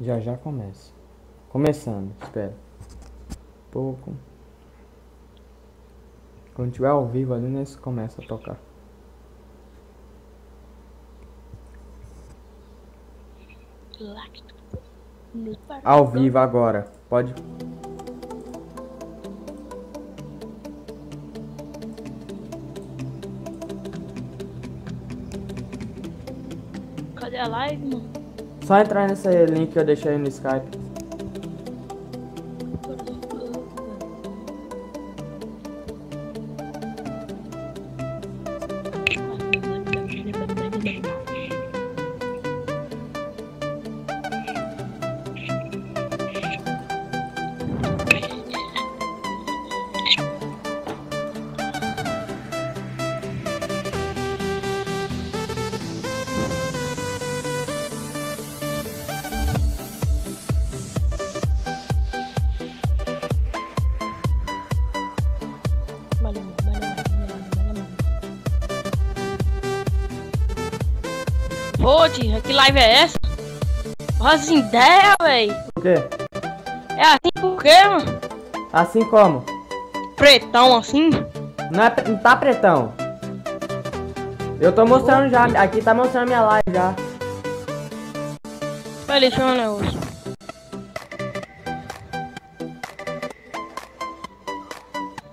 Já já começa. Começando, espera. Pouco. Quando tiver ao vivo ali, nesse começa a tocar. Ao vivo agora. Pode. Cadê a live, mano? Só entrar nesse link que eu deixei no Skype. Live é essa? As ideias, véi. O quê? É assim por quê, mano? Assim como? Pretão assim? Não, é, não tá pretão. Eu tô mostrando já. Aqui tá mostrando minha live já. Peraí, deixa eu ver um negócio.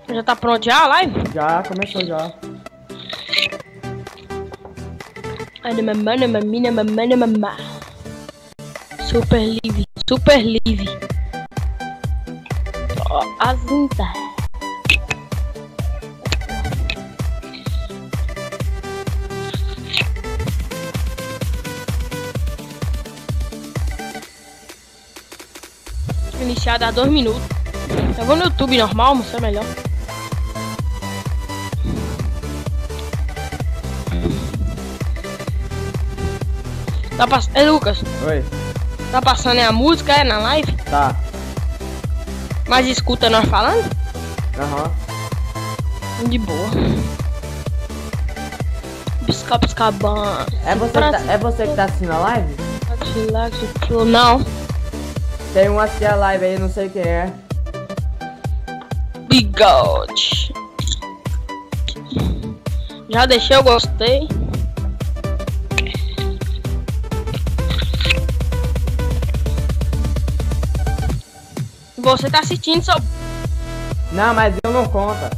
Já tá pronto já a live? Já começou já. Olha, mamana, mamina, mamana, mamá. Super livre, super livre. Ideias. Iniciada há dois minutos. Eu vou no YouTube normal, mas é melhor. Tá passando. É Lucas, Oi. tá passando aí a música é na live? Tá. Mas escuta nós falando? Aham. De boa. Pisca, pisca, ban. É você, que tá, é você que tá assistindo a live? Não. Tem um assistir a live aí, não sei quem é. Bigode. Já deixei, eu gostei. Você tá assistindo, seu. Não, mas eu não conta.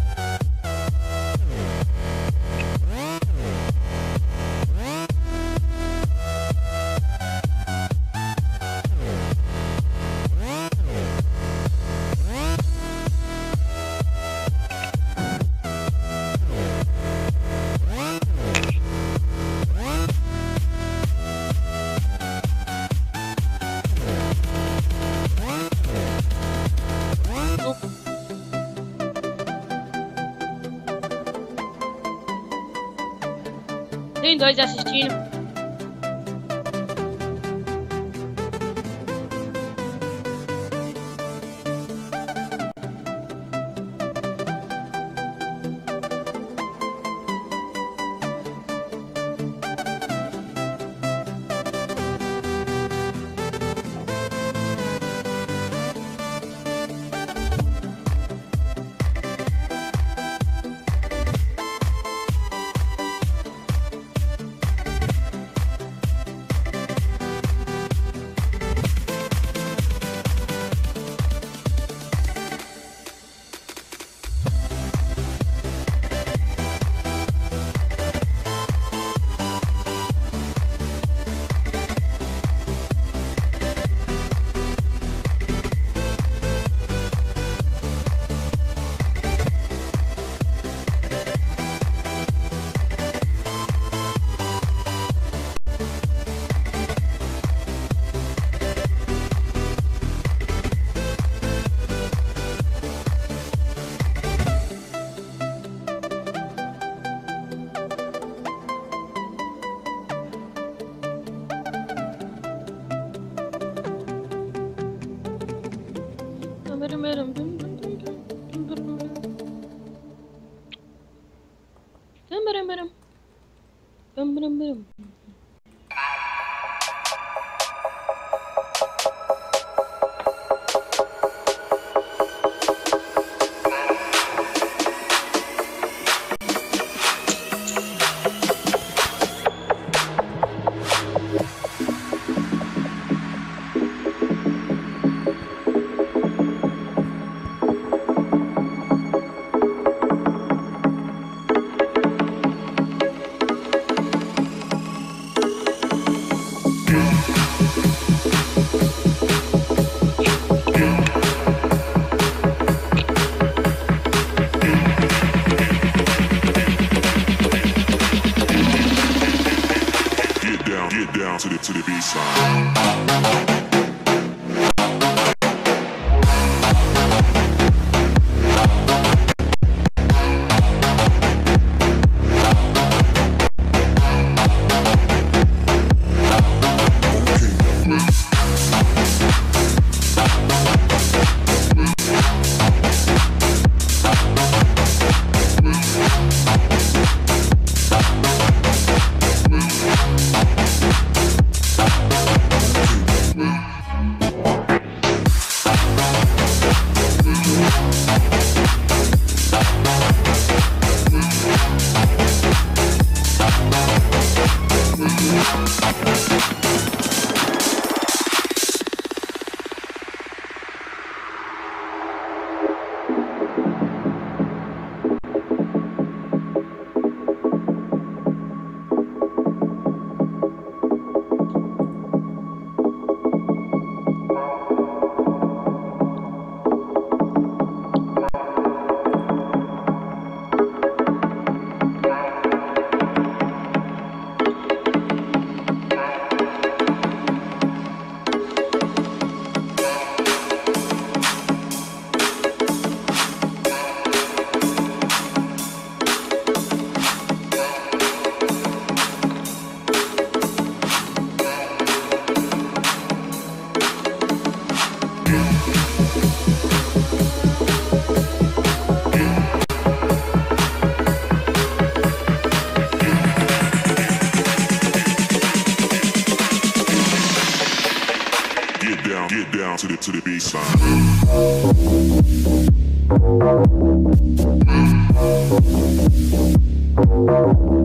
Thank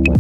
you.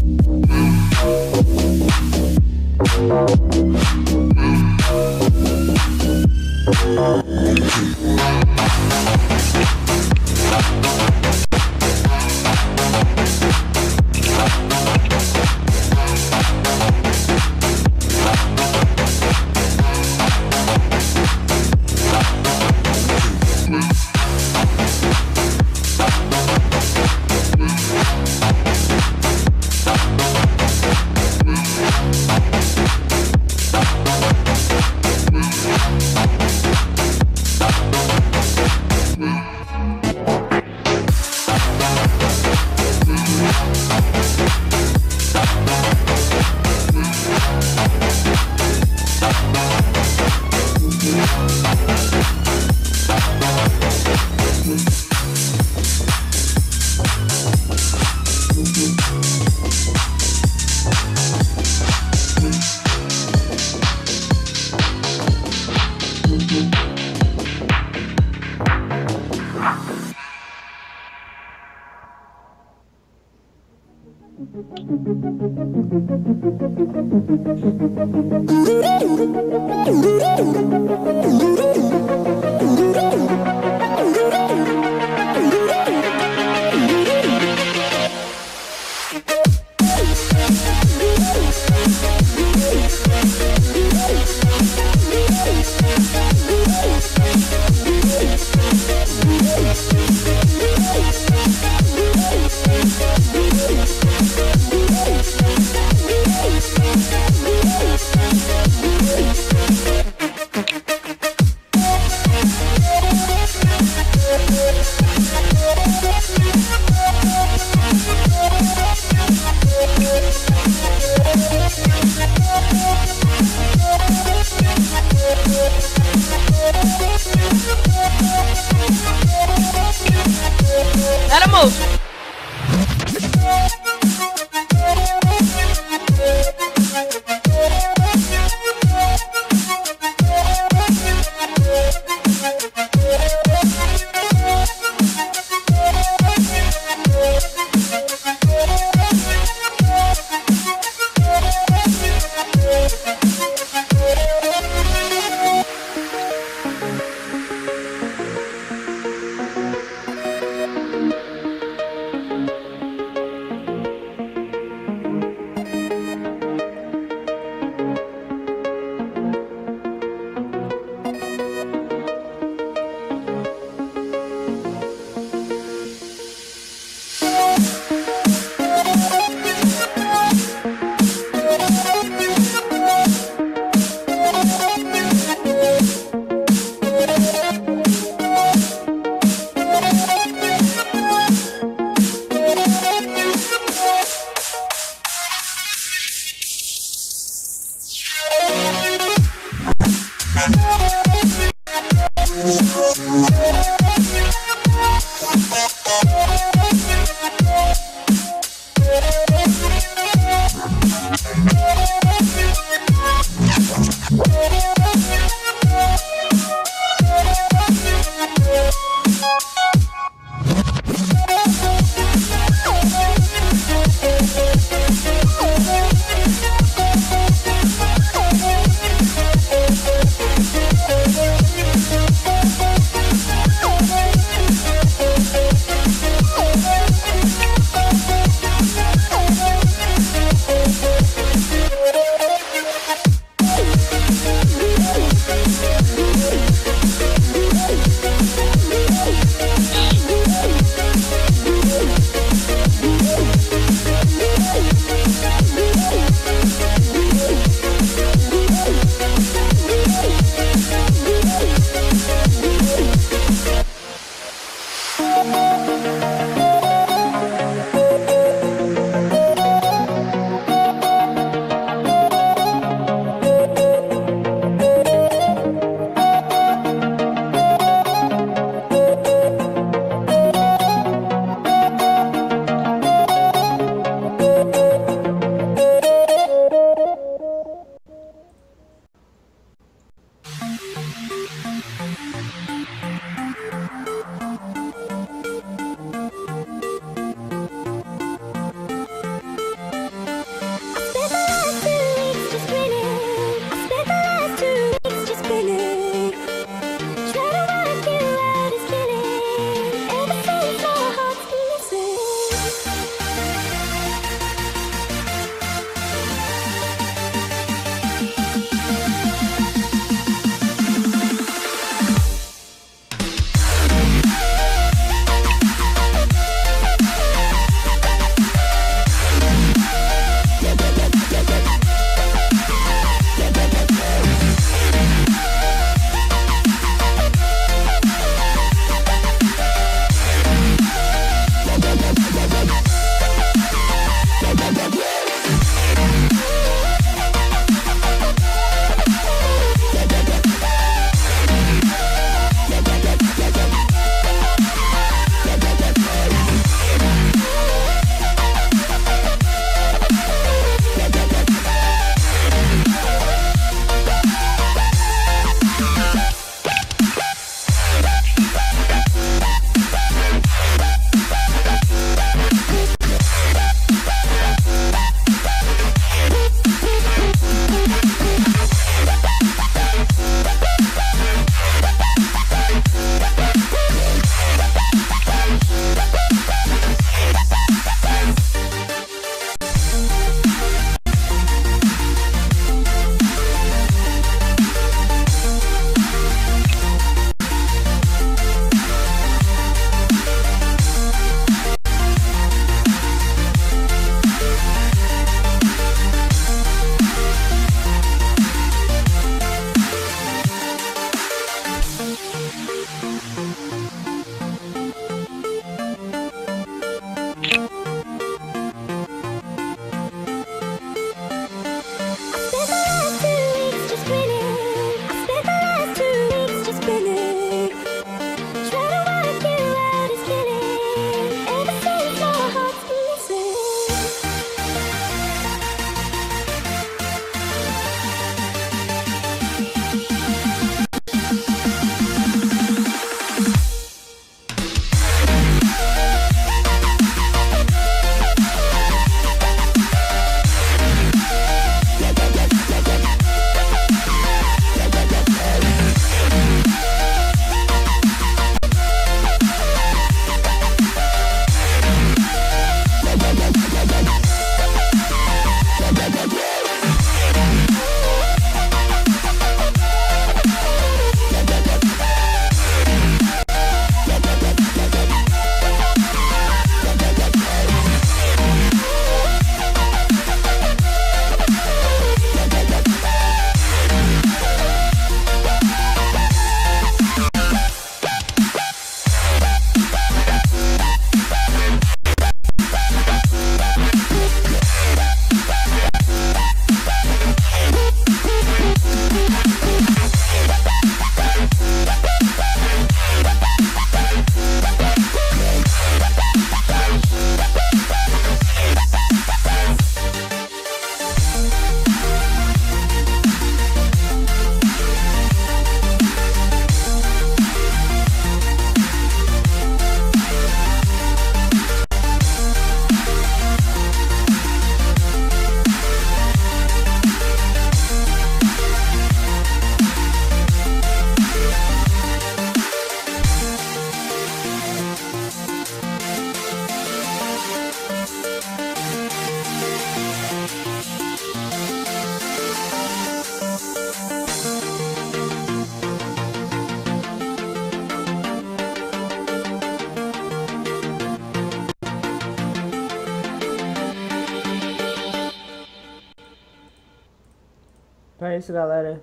Galera.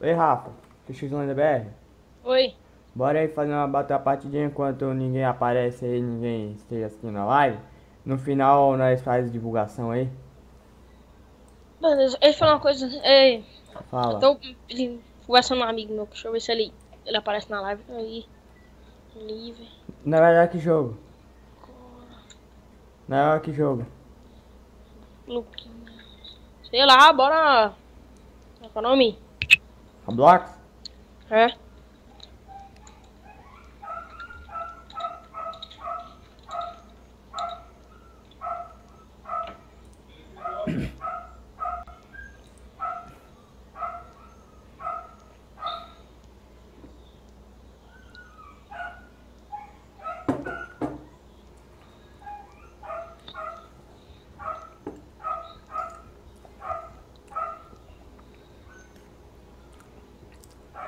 Ei, Rafa. Xlanda BR. Oi. Bora aí fazer uma bater a partidinha enquanto ninguém aparece aí, ninguém esteja assistindo a live. No final nós faz divulgação aí. Beleza, deixa eu falar uma coisa. Ei, Fala. tô ele- conversando com um amigo meu, deixa eu ver se ele, ele aparece na live. Aí. Livre. Na verdade, que jogo? Na verdade, que jogo? Luquinha. Sei lá, bora. Qual é o nome? Roblox? É.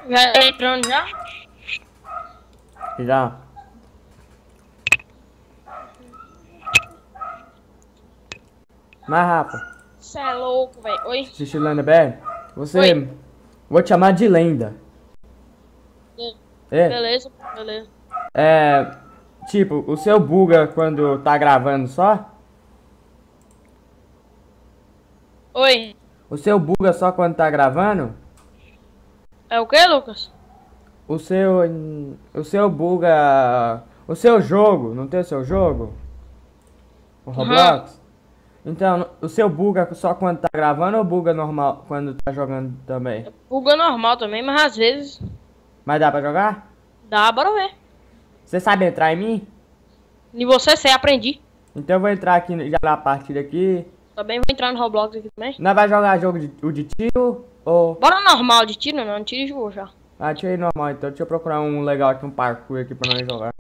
Já tá entrando já? Já. Mas, Rafa, Você é louco, velho. Oi? Xlanda BR, você. Oi. Vou te chamar de lenda. É, Beleza, beleza. é. Tipo, o seu buga quando tá gravando só? Oi. O seu buga só quando tá gravando? É o que, Lucas? O seu. O seu buga. O seu jogo, não tem o seu jogo? O Roblox? Então, o seu buga só quando tá gravando ou buga normal quando tá jogando também? Buga normal também, mas às vezes Mas dá pra jogar? dá, bora ver. Você sabe entrar em mim? E você sei, aprendi. Então eu vou entrar aqui já na partida aqui. Também vou entrar no Roblox aqui também. Nós vai jogar jogo de, o de tiro ou. Bora normal de tiro, não, tiro de jogo já. Ah, tiro aí normal então. Deixa eu procurar um legal aqui, um parkour aqui pra nós jogar.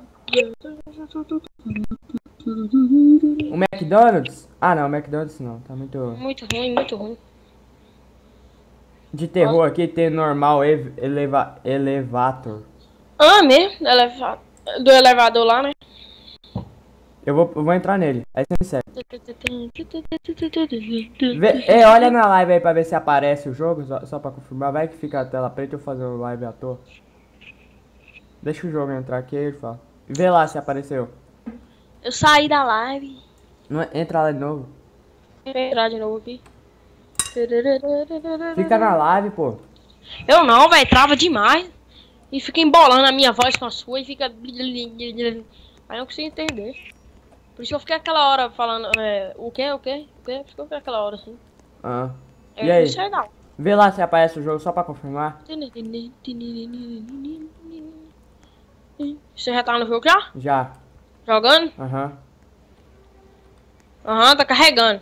O McDonald's? Ah não, McDonald's não, tá muito. Muito ruim, muito ruim. De terror aqui tem normal ev- eleva, elevator. Ah, mesmo? Eleva... Do elevador lá, né? Eu vou, eu vou entrar nele. Aí você me segue. Vê, é, olha na live aí pra ver se aparece o jogo, só, só pra confirmar. Vai que fica a tela preta e eu fazer uma live à toa. Deixa o jogo entrar aqui aí ele fala. Vê lá se apareceu. Eu saí da live. Não, é- entra lá de novo. Vou entrar de novo aqui. Fica na live, pô. Eu não, velho, trava demais. E fica embolando a minha voz com a sua e fica. Aí eu não consigo entender. Por isso que eu fiquei aquela hora falando. É, o que? O que? O eu fiquei aquela hora assim. Ah. Eu E aí? sei não. Vê lá se aparece o jogo só pra confirmar. Você já tá no jogo já? Já. Jogando? Aham. Aham, tá carregando.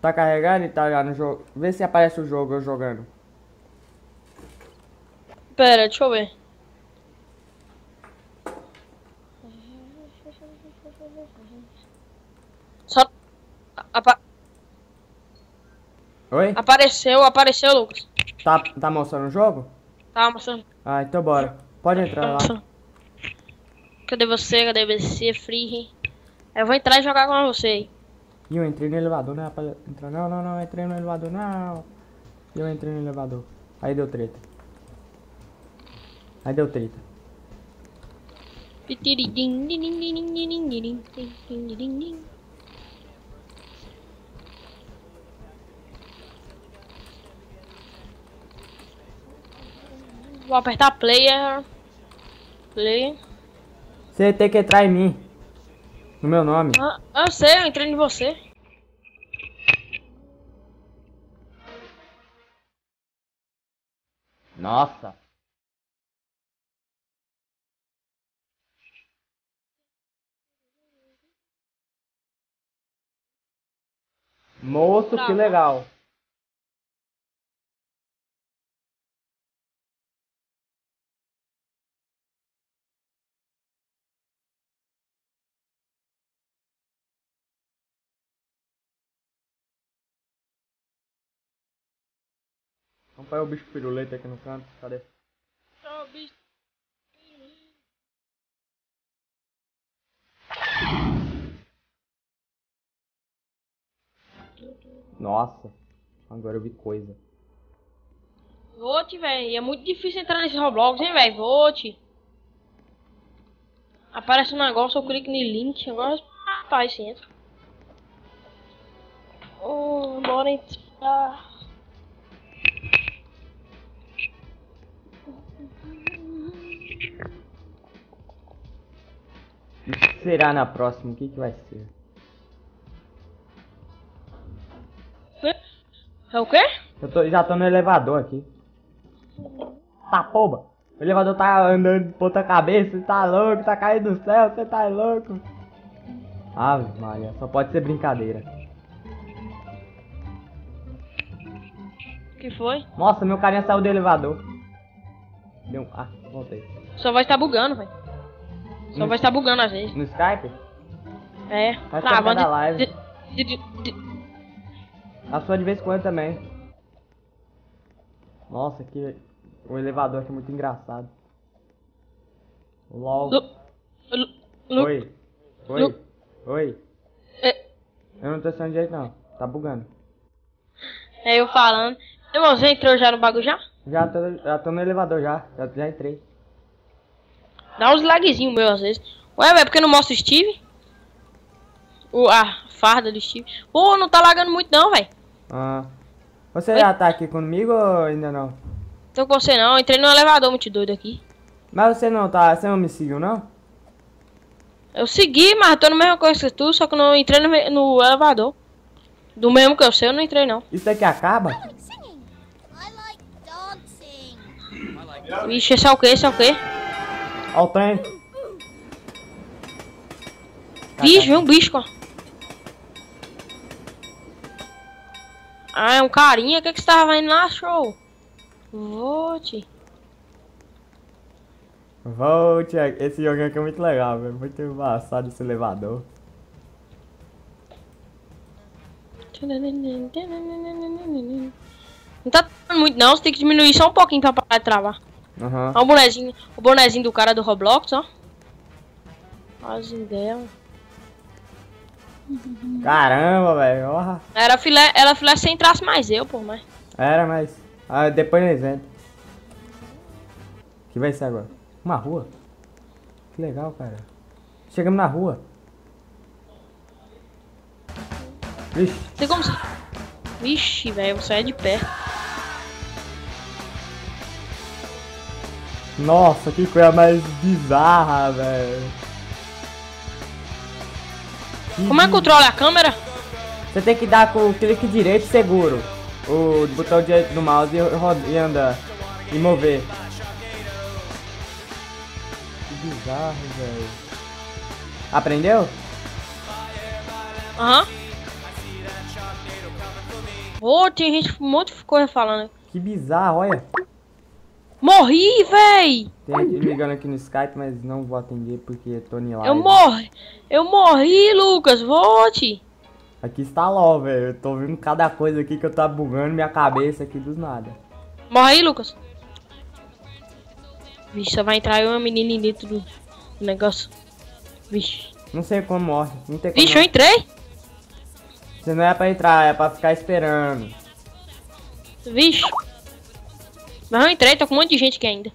Tá carregando e tá já no jogo. Vê se aparece o jogo eu jogando. Pera, deixa eu ver. Só. Apa- Oi? apareceu, apareceu, Lucas. Tá, tá mostrando o jogo? Tá mostrando. Ah, então bora. Pode entrar lá. Cadê você? Cadê você, Free? Eu vou entrar e jogar com você. aí. E eu entrei no elevador, né, rapaz? Entrar. Não, não, não, entrei no elevador, não. E eu entrei no elevador. Aí deu treta. Aí deu treta. Vou apertar player. Play. Você tem que entrar em mim. No meu nome. Ah, eu sei, eu entrei em você. Nossa. Moço, que legal. Pegar o bicho piruleta aqui no canto. Cadê? Nossa, agora eu vi coisa. Vote, velho. É muito difícil entrar nesse Roblox, hein, velho. Vote. Aparece um negócio, eu clico no link. Agora tá, aí sim entra. Oh, bora entrar. Será na próxima? O que, que vai ser? É o quê? Eu tô- já tô no elevador aqui. Tá porra. O elevador tá andando de ponta cabeça, tá louco, tá caindo do céu, você tá louco. Ave Maria, só pode ser brincadeira. Que foi? Nossa, meu carinha saiu do elevador. Deu um... Ah, voltei. Só vai estar bugando, velho. Só Hum. vai estar bugando às vezes. No Skype? É. Vai Tá, vamos cada live. de- de- de- A sua de vez em quando também. Nossa, que... O elevador aqui é muito engraçado. LOL. Lu- Lu- Lu- Oi. Oi. Oi. É, Eu não tô sendo direito não. Tá bugando. é eu falando. Irmão, você entrou já no bagulho já? Já tô, já tô no elevador já. Já, já entrei. Dá uns lagzinhos meu às vezes. Ué, velho, por que não mostra o Steve? O, a farda do Steve. Pô, não tá lagando muito não, velho. Ah. Você Oi? já tá aqui comigo ou ainda não? Tô com você não, entrei no elevador muito doido aqui. Mas você não tá. Você não me seguiu não? Eu segui, mas tô no mesmo coisa que tu, só que eu não entrei no, no elevador. Do mesmo que eu sei, eu não entrei não. Isso daqui acaba? like singing. I like dancing. Vixe, esse é o quê? Esse é o quê? Ó o trem. Vem um bicho, ó. Ah, é um carinha. O que, que você tava indo lá, show? Vote. Volte. Esse joguinho aqui é muito legal, velho. Muito embaçado esse elevador. Não tá muito não, você tem que diminuir só um pouquinho pra parar de travar. Aham. Olha o bonezinho, o bonezinho do cara do Roblox, ó. As ideias. Caramba, velho. ó. Era filé, era filé se entrasse mais eu, pô, mas. Era, mas. Ah, depois nós. O que vai ser agora? Uma rua? Que legal, cara. Chegamos na rua. Vixe. Tem como. Vixe, velho, você é de pé. Nossa, que coisa mais bizarra, velho. Como é que controla a câmera? Você tem que dar com o clique direito seguro. O botão direito do mouse e, e andar. E mover. Que bizarro, velho. Aprendeu? Aham. Ô, tem gente, um monte de coisa falando. Que bizarro, olha. Morri, véi! Tem me ligando aqui no Skype, mas não vou atender porque tô em live. Eu morri! Eu morri, Lucas! Volte! Aqui está LOL, velho. Eu tô vendo cada coisa aqui que eu tá bugando minha cabeça aqui dos nada. Morre aí, Lucas! Vixe, só vai entrar uma menina dentro do negócio. Vixe. Não sei como morre. Não tem como. Vixe, eu entrei! Você não é pra entrar, é pra ficar esperando. Vixe. Mas eu entrei, tô com um monte de gente aqui ainda.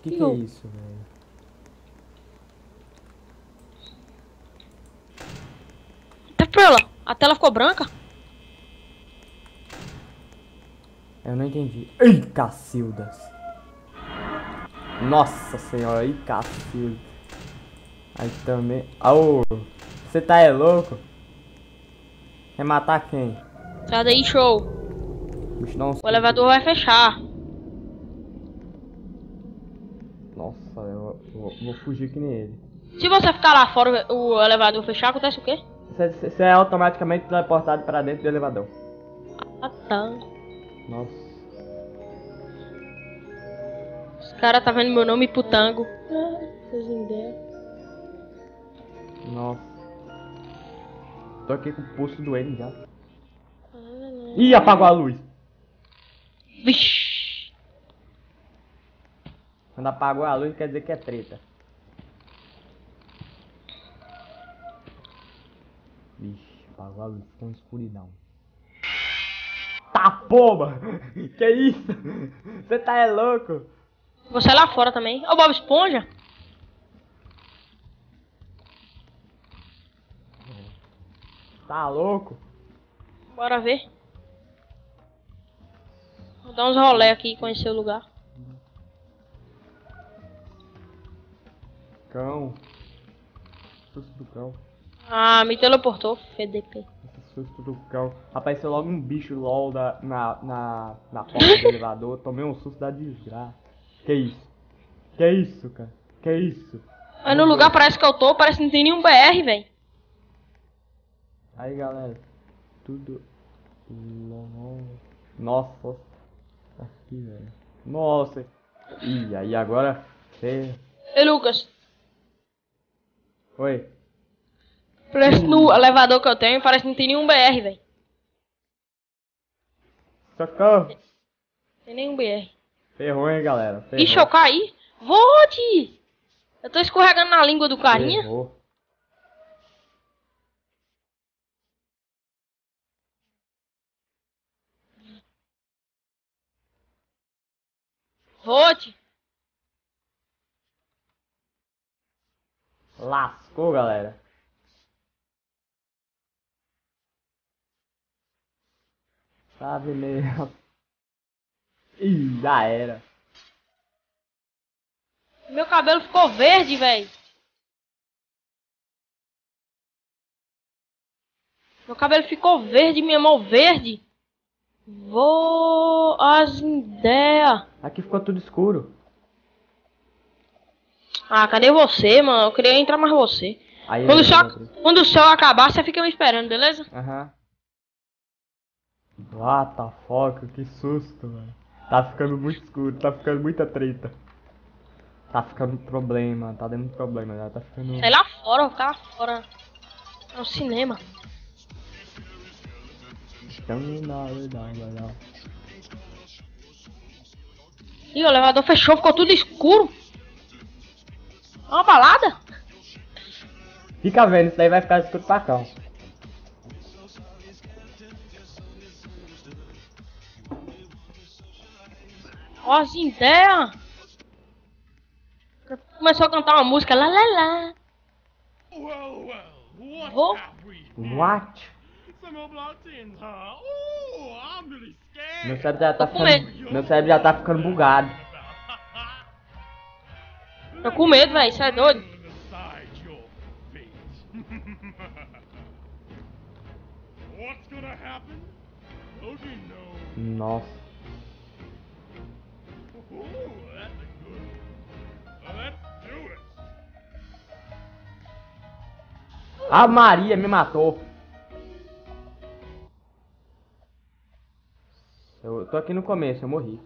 Que que é Eu. isso, velho? Tá pela. A tela ficou branca. Eu não entendi. Ei, Cacildas. Nossa senhora, ei, Cacildas. Aí também. Ô, você tá é louco? Quer matar quem? Sai daí, show. Bicho, não. O elevador vai fechar. Nossa, eu vou, vou fugir que nem ele. Se você ficar lá fora, o elevador fechar, acontece o quê? Você, você é automaticamente teleportado para dentro do elevador. Ah, tá. Nossa. Os caras tá vendo meu nome pro tango. Ah, vocês ideia. Nossa. Tô aqui com o pulso doendo já. Ih, apagou a luz. Vixe. Quando apagou a luz quer dizer que é treta. Vixe, apagou a luz, ficou uma escuridão. Tá pomba! Que isso? Você tá é louco? Vou sair lá fora também. Ô, Bob Esponja. Tá louco? Bora ver. Vou dar uns rolé aqui e conhecer o lugar. Cão. Susto do cão. Ah, me teleportou, FDP. Esse susto do cão. Apareceu logo um bicho LOL da, na, na, na porta do elevador. Tomei um susto da desgraça. Que isso? Que isso, cara? Que isso? Mas no lugar parece que eu tô, parece que não tem nenhum BR, velho. Aí, galera. Tudo. Nossa. Aqui, velho. Nossa. Ih, aí agora. Cê... Ei, Lucas. Oi. Parece no elevador que eu tenho, parece que não tem nenhum BR, velho. Socorro. Tem nenhum BR. Ferrou, hein, galera. Ferrou. Ixi, eu caí. Volte! Eu tô escorregando na língua do carinha. Ferrou. Volte. Lascou, galera. Sabe mesmo. Ih, já era. Meu cabelo ficou verde, velho. Meu cabelo ficou verde, minha mão verde. Vou as ideias. Aqui ficou tudo escuro. Ah, cadê você, mano? Eu queria entrar mais você. Aí Quando o, céu, quando o céu acabar, você fica me esperando, beleza? Aham. What the fuck, que susto, velho. Tá ficando muito escuro, tá ficando muita treta. Tá ficando problema, tá dando problema, já tá ficando. Sai lá fora, vou ficar lá fora. É o cinema. Ih, o elevador fechou, ficou tudo escuro. Uma balada? Fica vendo, isso daí vai ficar escuro pra cá. Ó, as ideias. Começou a cantar uma música, lá lá lá. Vou. What? Meu cérebro já tá ficando. Meu cérebro já tá ficando bugado. Tô com medo, velho, isso é doido. Nossa. A Maria me matou. Eu tô aqui no começo, eu morri.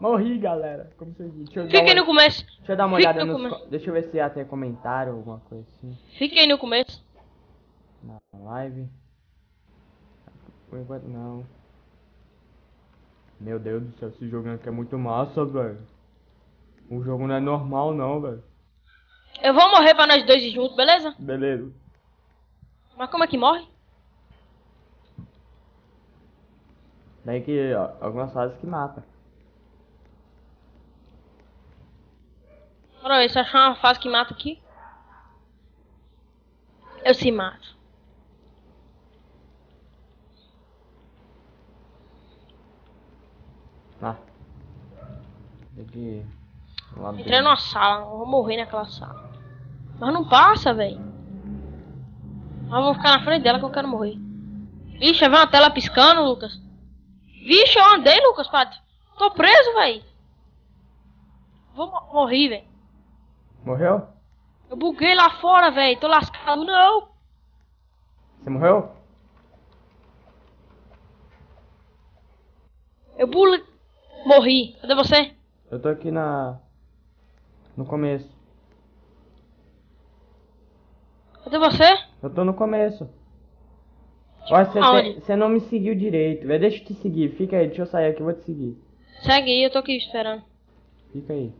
Morri, galera. Como você disse. Deixa eu, uma, no começo. deixa eu dar uma olhada no nos. Deixa eu ver se já tem comentário, alguma coisa assim. Aí no começo. Na live. Por enquanto não. Meu Deus do céu, esse jogo aqui é muito massa, velho. O jogo não é normal não, velho. Eu vou morrer pra nós dois juntos, beleza? Beleza. Mas como é que morre? Daí que ó, algumas fases que mata. Bora ver se achar uma fase que mata aqui. Eu se mato. Tem que. Lá Entrei dentro. numa sala, eu vou morrer naquela sala. Mas não passa, velho. Mas vou ficar na frente dela que eu quero morrer. Vixe, vi uma tela piscando, Lucas. Vixe, eu andei, Lucas, pato. Tô preso, velho. Vou mo morrer, velho. Morreu? Eu buguei lá fora, velho. Tô lascado. Não. Você morreu? Eu bule... Morri. Cadê você? Eu tô aqui na. No começo. Cadê você? Eu tô no começo. Olha, você, você não me seguiu direito, velho. Deixa eu te seguir. Fica aí, deixa eu sair aqui, vou te seguir. Segue aí, eu tô aqui esperando. Fica aí.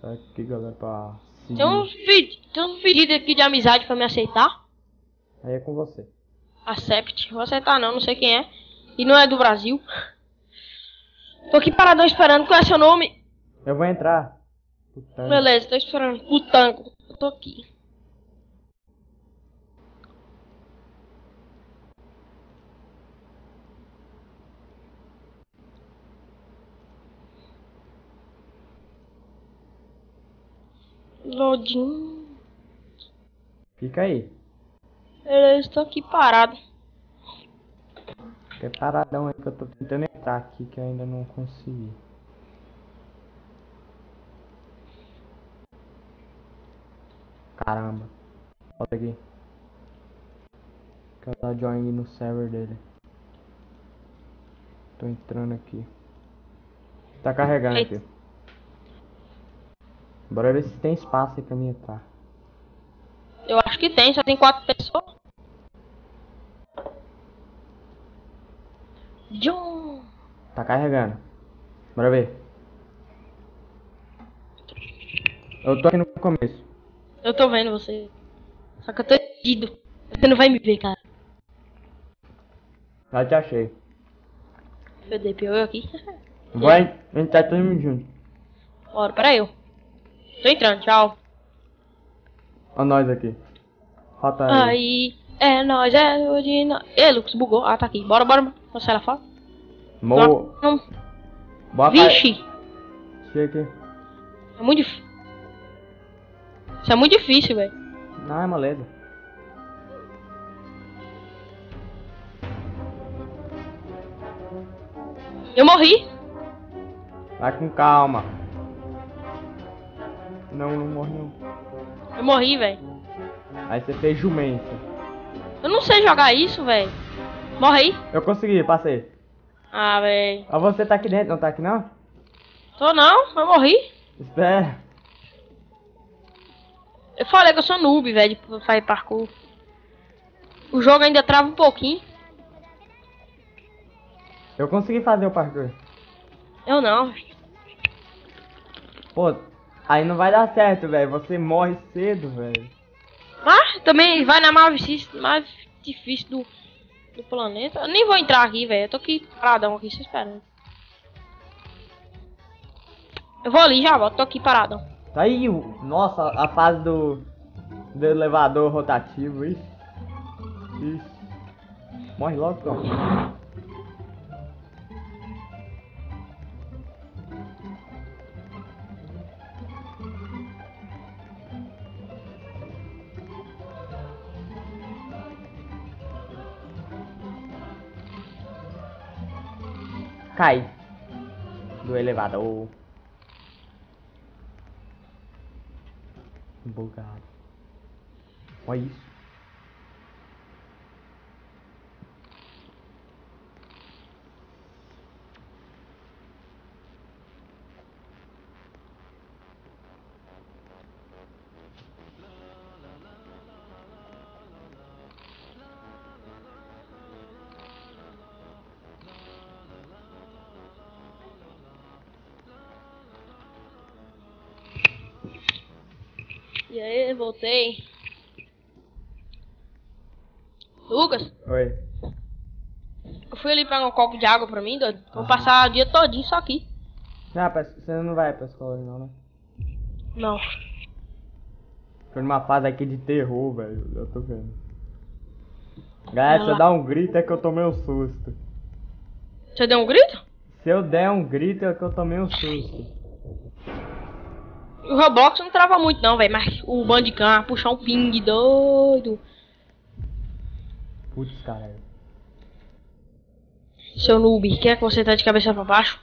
Sai aqui, galera, pra seguir. Tem uns, pedi- tem uns pedidos aqui de amizade pra me aceitar. Aí é com você. Accept. Vou aceitar não, não sei quem é. E não é do Brasil. Tô aqui paradão esperando. Qual é seu nome? Eu vou entrar. Puta. Beleza, tô esperando. Putango. Eu tô aqui. Lodin. Fica aí. Beleza, tô aqui parado. Fica paradão aí que eu tô tentando entrar aqui que eu ainda não consegui. Caramba. Olha aqui. Quero dar join no server dele. Tô entrando aqui. Tá carregando aqui. Bora ver se tem espaço aí pra mim entrar. Eu acho que tem, só tem quatro pessoas. John. Tá carregando. Bora ver. Eu tô aqui no começo. Eu tô vendo você. Só que eu tô perdido. Você não vai me ver, cara. Já te achei. Eu aqui. Vai entrar todo mundo junto. Bora, pera aí. eu. Tô entrando, tchau. Olha nós aqui. Rota aí. Aí, é nóis, é o de nós. Ê, Lucas, bugou. Ah, tá aqui. Bora, bora. Você ela fala? Mo... Não. Bota Vixe, Chega aqui. é muito difícil. Isso é muito difícil, velho. Não, é moleza. Eu morri. Vai com calma. Não, não morre não. Eu morri, velho. Aí você fez jumenta. Eu não sei jogar isso, velho. Morri. Eu consegui, passei. Ah, velho. Ó, você tá aqui dentro, não tá aqui não? Tô não, eu morri. Espera. Eu falei que eu sou noob, velho, de fazer parkour. O jogo ainda trava um pouquinho. Eu consegui fazer o parkour. Eu não. Pô, aí não vai dar certo, velho. Você morre cedo, velho. Mas também vai na mais difícil, mais difícil do, do planeta. Eu nem vou entrar aqui, velho. Eu tô aqui paradão aqui, só esperando. Eu vou ali já volto, tô aqui paradão. Tá aí, nossa, a fase do, do elevador rotativo, isso. Isso. Morre logo, Tom. Cai do elevador. Bugado. Olha voltei. Lucas, Oi. eu fui ali pegar um copo de água pra mim, doido. Vou passar o dia todinho só aqui. Ah, pra- você não vai pra escola não, né? Não. Tô numa fase aqui de terror, velho. Eu tô vendo. Galera, se eu dar um grito é que eu tomei um susto. Você deu um grito? Se eu der um grito é que eu tomei um susto. O Roblox não trava muito não, velho. Mas o Bandicam, puxar um ping doido. Putz, caralho. Seu noob, quer que você tá de cabeça pra baixo?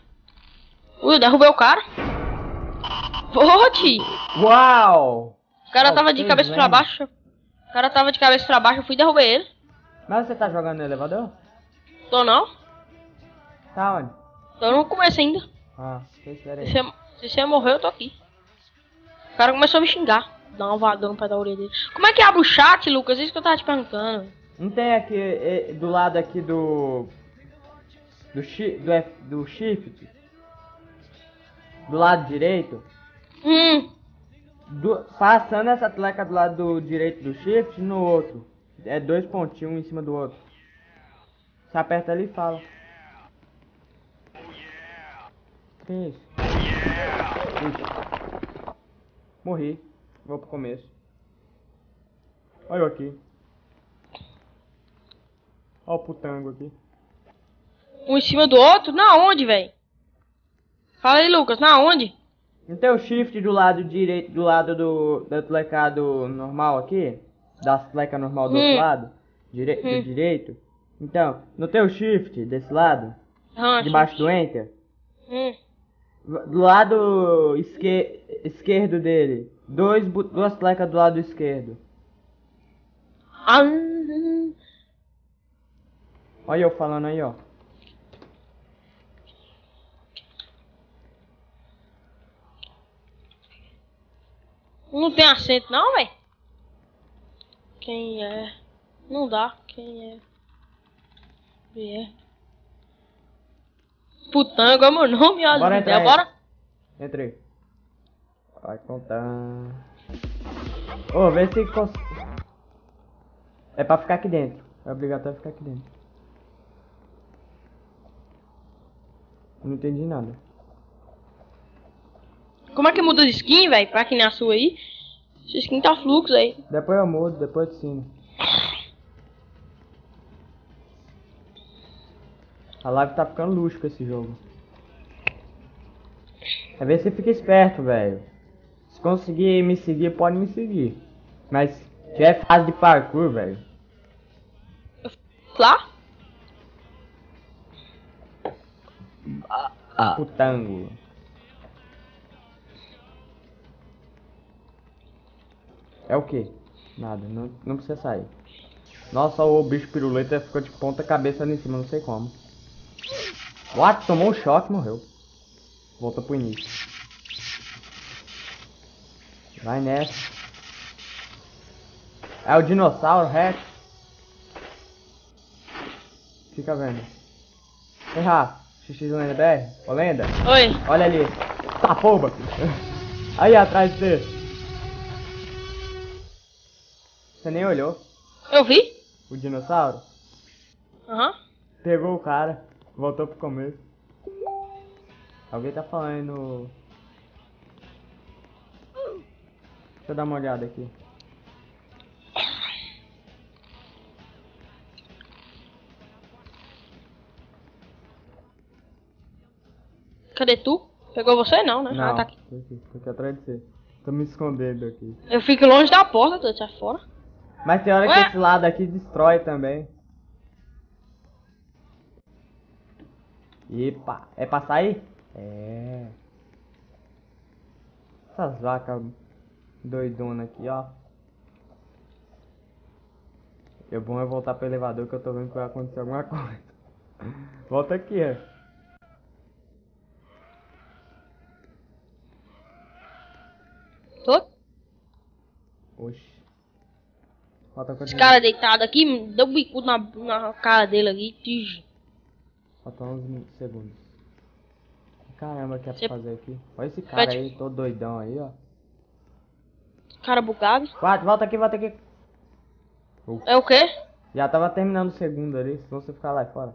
Ui, eu derrubei o cara. Volte! Uau! O cara Ah, tava de cabeça é. pra baixo. O cara tava de cabeça pra baixo, eu fui derrubei ele. Mas você tá jogando no elevador? Tô não? Tá onde? Tô no começo ainda. Ah, Se aí. você, se você morreu, eu tô aqui. O cara começou a me xingar. Dá uma voadora no pé da orelha dele. Como é que abre o chat, Lucas? Isso que eu tava te perguntando. Não tem aqui, eh, do lado aqui do... Do, shi, do, F, do shift? Do lado direito? Hum, Do- passando essa tecla do lado do direito do shift no outro. É dois pontinhos um em cima do outro. Você aperta ali e fala. Que isso? Ixi. Morri. Vou pro começo. Olha eu aqui. Olha o putango aqui. Um em cima do outro? Na onde, velho? Fala aí, Lucas, na onde? Não tem o shift do lado direito, do lado do, do tlecado normal aqui? Da pleca normal do Hum. outro lado? Dire, Hum. Do direito? Então, não tem o shift desse lado? Ah, Debaixo do enter? Hum. Do lado esque, esquerdo dele. Dois, duas plecas do lado esquerdo. Olha eu falando aí, ó. não tem acento não, velho? Quem é? Não dá. Quem é? Quem é? Putango é meu nome, ó. Bora entrar. Bora? Entrei. Vai contar. Ô, vê se cons... É pra ficar aqui dentro. É obrigatório ficar aqui dentro. Não entendi nada. Como é que muda de skin, velho? Pra quem é a sua aí. Essa skin tá fluxo aí. Depois eu mudo, depois eu te ensino. A live tá ficando luxo com esse jogo. É ver se fica esperto, velho. Se conseguir me seguir, pode me seguir. Mas se tiver fase de parkour, velho. Lá? Putango. É o que? Nada, não, não precisa sair. Nossa, o bicho piruleta ficou de ponta cabeça ali em cima, não sei como. What? Tomou um choque, morreu. Voltou pro início. Vai nessa. É o dinossauro Rex. Fica vendo. Ei, Rafa. Do Lenda BR. Ô, Lenda. Oi. Olha ali. Tá porra. Aí atrás de você. Você nem olhou. Eu vi? O dinossauro Aham. pegou o cara. Voltou pro começo. Alguém tá falando. Deixa eu dar uma olhada aqui. Cadê tu? Pegou você não, né? Não, Ah, tá aqui. tô aqui, tô aqui atrás de você. Tô me escondendo aqui. Eu fico longe da porta, tu sai fora. Mas tem hora Ué? que esse lado aqui destrói também. Epa, é pra sair? É. Essas vacas doidonas aqui, ó. É bom é voltar pro elevador que eu tô vendo que vai acontecer alguma coisa. Volta aqui, ó. Tô? Oxi. Falta Esse cara deitado aqui, deu um bicudo na, na cara dele aqui. Tigi. Falta uns min- segundos. Caramba, que é pra Cê- fazer aqui? Olha esse cara Pede- aí, todo doidão aí, ó. Cara bugado. Quatro, volta aqui, volta aqui. É o quê? Já tava terminando o segundo ali, senão você ficar lá fora.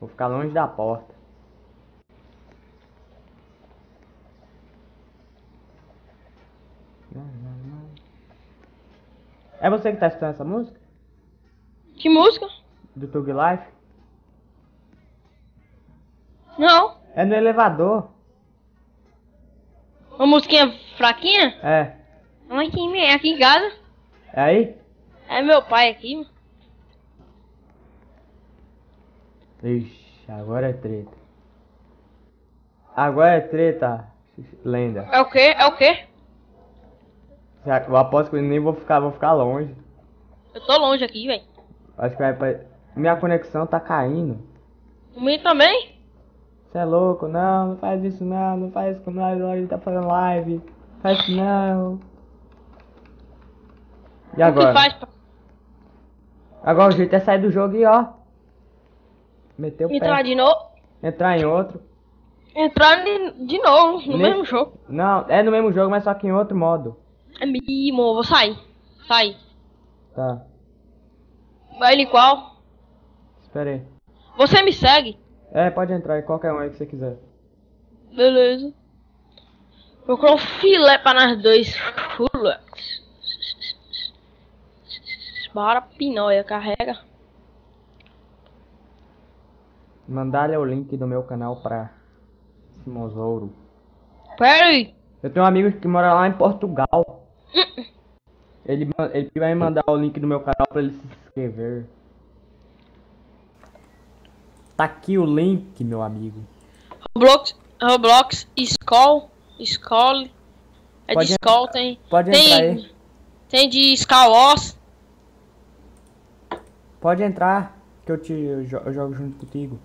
Vou ficar longe da porta. É você que tá escutando essa música? Do Tug Life? Não. É no elevador. Uma musiquinha fraquinha? É. Mas aqui, é aqui em casa. É aí? É meu pai aqui. Ixi, agora é treta. Agora é treta, lenda. É o quê? É o quê? Eu aposto que eu nem vou ficar, vou ficar longe. Eu tô longe aqui, velho. Acho que vai pra... Minha conexão tá caindo. O meu também? Você é louco? Não, não faz isso não, não faz isso com nós, olha, ele tá fazendo live. Faz isso não. E O que agora? faz pra Agora o jeito é sair do jogo e ó. Meter o entrar pé. de novo? Entrar em outro. Entrar de, de novo no Nesse- mesmo jogo. Não, é no mesmo jogo, mas só que em outro modo. É mimo, vou sair. Sair. Tá. Vai em qual? Espera aí. Você me segue? É, pode entrar aí, qualquer um aí que você quiser. Beleza. Vou colocar um filé para nós dois. Filé. Bora, pinóia, carrega. Mandar-lhe o link do meu canal pra Simosouro. Pera aí. Eu tenho um amigo que mora lá em Portugal. Ele, ma- ele vai me mandar o link do meu canal pra ele se inscrever. Tá aqui o link, meu amigo. Roblox, Roblox, Skull, Skull. É Pode de Skull, tem. pode entrar tem, aí. Tem de Skywars. Pode entrar, que eu te eu jo- eu jogo junto contigo.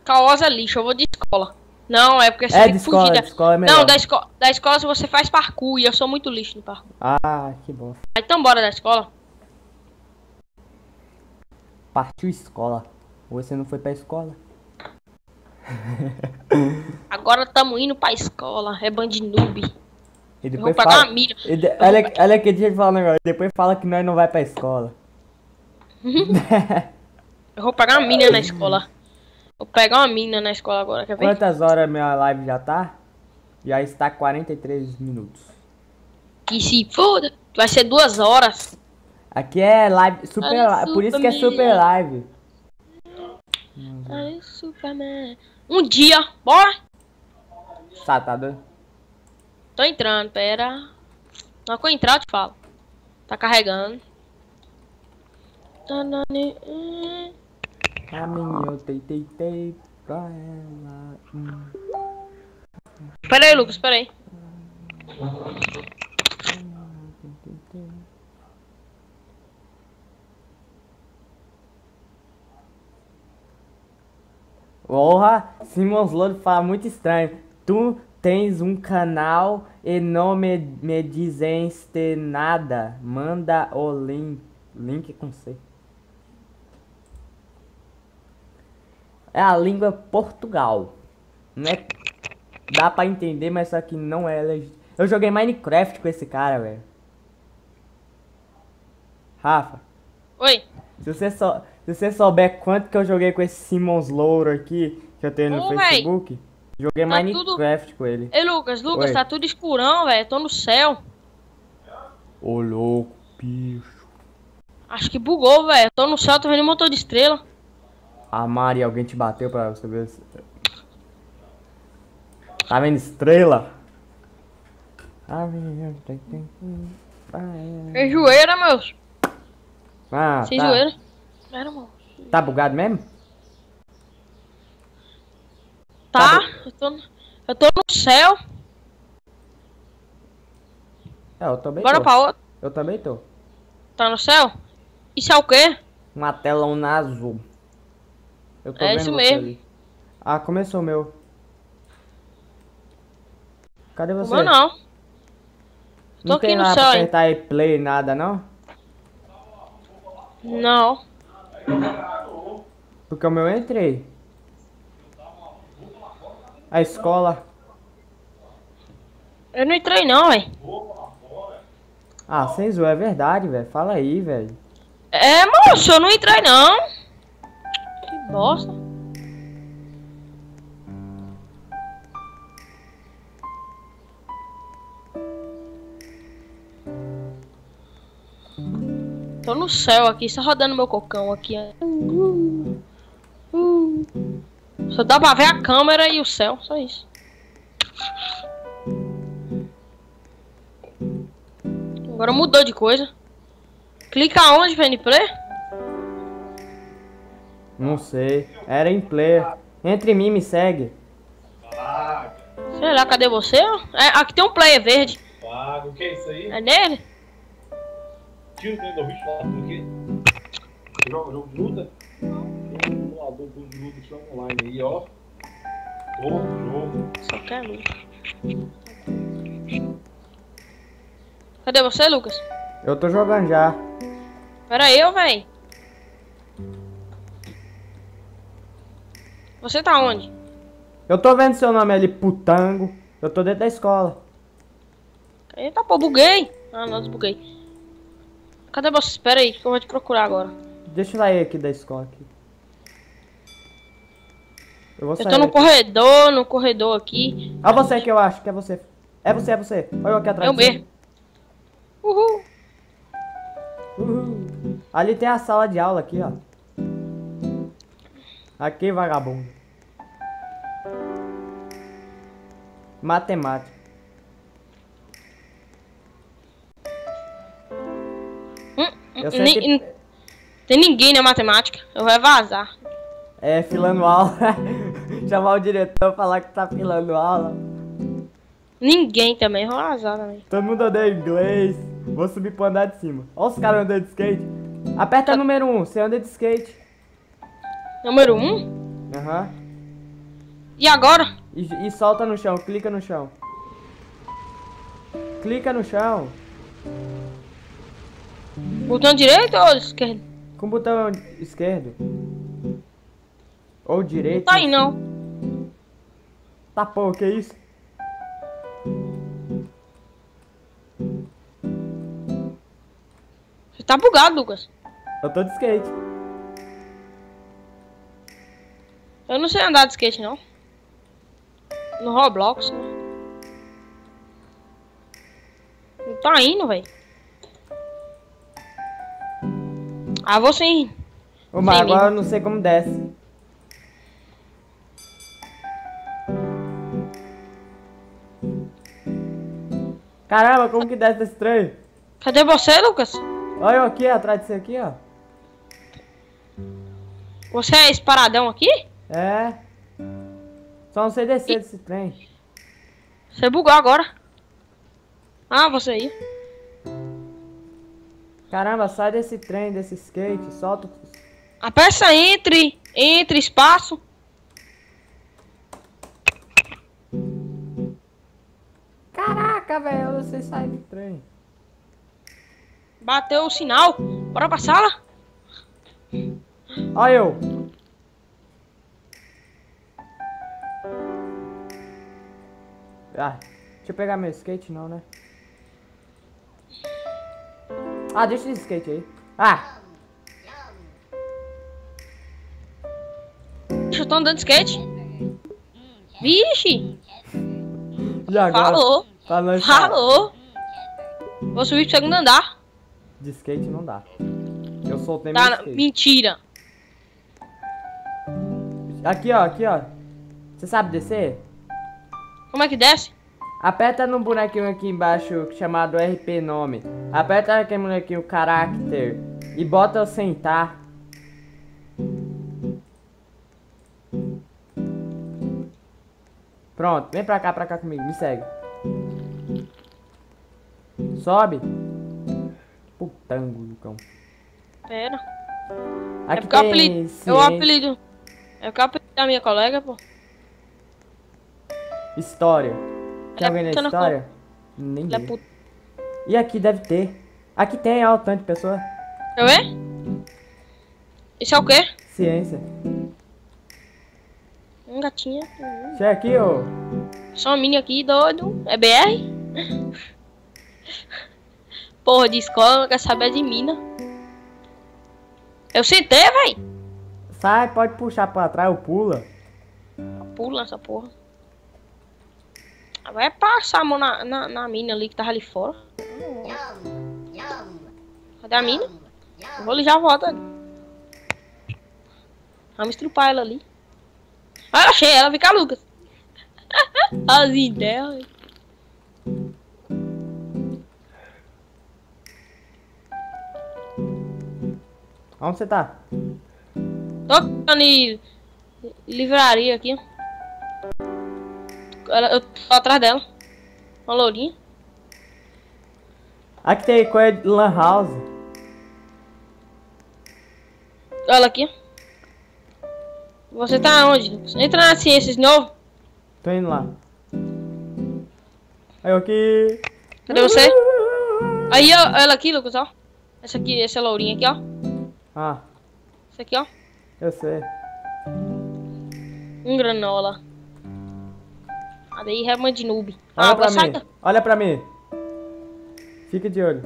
Skywars é lixo, eu vou de escola. Não, é porque você É, de escola, fugir da... escola é melhor. Não, da, esco... da escola você faz parkour e eu sou muito lixo no parkour. Ah, que bom. Então bora da escola. Partiu escola. Você não foi pra escola? Agora tamo indo pra escola. É band noob. E depois pagar fala... uma milha. e de- Olha, olha aqui, deixa eu falar um negócio. Depois fala que nós não vai pra escola. Eu vou pegar uma mina na escola. Vou pegar uma mina na escola agora, quer ver? Quantas horas minha live já tá? Já está 43 minutos. Que se foda. Vai ser duas horas. Aqui é live, super live, por isso que é super super Ai, Superman. Um dia, bora? Tá, tá doido? Tô entrando, pera. Na que eu entrar, eu te falo. Tá carregando. Caminho, eu tei, tei, tei pra ela. Pera aí, Lucas, pera aí. Porra, Simons Lodo fala muito estranho. Tu tens um canal e não me, me dizeste nada. Manda o link. Link com C. É a língua Portugal. Não é... Dá pra entender, mas só que não é legítimo. Eu joguei Minecraft com esse cara, velho. Rafa, Oi. se você, só, se você souber quanto que eu joguei com esse Simons Louro aqui, que eu tenho no Ô, véi. Facebook, joguei Tá Minecraft com ele. Ei, Lucas, Lucas, Oi. tá tudo escurão, velho. Tô no céu. Ô louco, bicho. Acho que bugou, velho. Tô no céu, tô vendo um motor de estrela. A Mari, alguém te bateu pra você ver se... Tá vendo estrela? Tá vendo? Tem- tem- tem- vai. É joeira, meus. Ah, Sem tá. joeira. Era, mano. Tá bugado mesmo? Tá, Tá eu tô, no- eu tô no céu. É, eu também Bora tô. pra outra. Eu também tô. Tá no céu? Isso é o quê? Uma tela na azul. Eu tô É vendo isso você mesmo. ali. Ah, começou o meu. Cadê O você? meu não. Tô Não aqui tem no nada céu pra ainda. apertar aí play, nada não? Não. Porque o meu eu entrei. A escola. Eu não entrei não, velho. Ah, sem zoar, é verdade, velho. Fala aí, velho. É, moço, eu não entrei não. Que bosta. Tô no céu aqui, só rodando meu cocão aqui. Uh, uh. Só dá pra ver a câmera e o céu, só isso. Agora mudou de coisa. Clica onde, Play? Não sei. Era em player. Entre em mim, me segue. Sei lá, cadê você? É, aqui tem um player verde. Pago, o que é isso aí? É nele? Tiro dentro do bicho lá, tudo aqui. Joga jogo de luta? Simulador de luta que chama online aí, ó. Todo jogo. Só quer luz. Cadê você, Lucas? Eu tô jogando já. Pera aí, ô, véi. Você tá onde? Eu tô vendo seu nome ali, putango. Eu tô dentro da escola. Eita, pô, buguei. Ah, não, desbuguei. Cadê você? Espera aí, que eu vou te procurar agora. deixa eu sair aqui da escola aqui. Eu vou Eu tô no aqui. corredor, no corredor aqui. Olha você que eu acho, que é você. É você, é você. Olha eu aqui atrás. Eu de você. mesmo. Uhul. Uhul. Ali tem a sala de aula aqui, ó. Aqui, vagabundo. Matemática. Eu nem- Tem ninguém na matemática. Eu vou vazar. é filando aula. Chamar o diretor falar que tá filando aula. Ninguém também. Eu vou vazar também. Todo mundo odeia inglês. Vou subir pro andar de cima. Olha os caras andando de skate. Aperta número 1, um, você anda de skate. Número 1? Um. Aham. E agora? E, e solta no chão, clica no chão. Clica no chão. Botão direito ou esquerdo? Com o botão esquerdo. Ou direito. Não tá aí não. Tá pô, que isso? Você tá bugado, Lucas. Eu tô de skate. Eu não sei andar de skate, não. No Roblox, né? Não tá indo, velho. Ah, vou sim. Ô, mas agora eu não sei como desce. Caramba, como que desce desse trem? Cadê você, Lucas? Olha eu aqui, atrás de você aqui, ó. Você é esse paradão aqui? É. Só não sei descer desse trem. Você bugou agora. Ah, você aí. Caramba, sai desse trem, desse skate, solta. o- A peça entre, entre espaço. Caraca, velho, sei sair do trem. Bateu o sinal. Bora pra sala? Olha eu. Ah, deixa eu pegar meu skate não, né? Ah, deixa esse skate aí. Ah, Eu tô andando de skate. Vixe! e agora? Falou! Pra nós Falou! Vou subir pro segundo andar. De skate não dá. Eu soltei Tá, meu skate. mentira. Aqui, ó, aqui, ó. Você sabe descer? Como é que desce? Aperta no bonequinho aqui embaixo chamado RP nome. Aperta aquele bonequinho character e bota o sentar. Pronto, vem pra cá, pra cá comigo, me segue. Sobe. Putango, Lucão. Pera. é Aqui porque o tem apelido. É o ciência, apelido. É porque o apelido da minha colega, pô. História. Tem é alguém na história? Nem é. E aqui deve ter. Aqui tem, ó, o tanto de pessoa. Quer ver? Isso é o quê? Ciência. Um gatinho. Hum. Chega aqui, ô. Só uma mini aqui, doido. É BR? Porra de escola, quer saber de mina. Eu sentei, véi. Sai, pode puxar pra trás ou pula. Pula essa porra. Vai passar a mão na, na, na mina ali que tava ali fora. Cadê a mina? Eu vou ali já volto ali. Vamos estrupar ela ali. Ah, achei ela, cá, Lucas. As ideias. Onde você tá? Tô em livraria aqui. Ela, eu tô atrás dela. Uma lourinha. Aqui tem coisa de Lan House. Olha aqui. Você tá onde, Lucas? Entra na ciência de novo. Tô indo lá. Aí eu aqui. Cadê você? Aí, ó, ela aqui, Lucas, ó. Essa aqui, essa lourinha aqui, ó. Ah, Essa aqui, ó. eu sei. Um granola. A daí é de noob. Olha Ah, pra mim. sair. Olha pra mim. Fica de olho.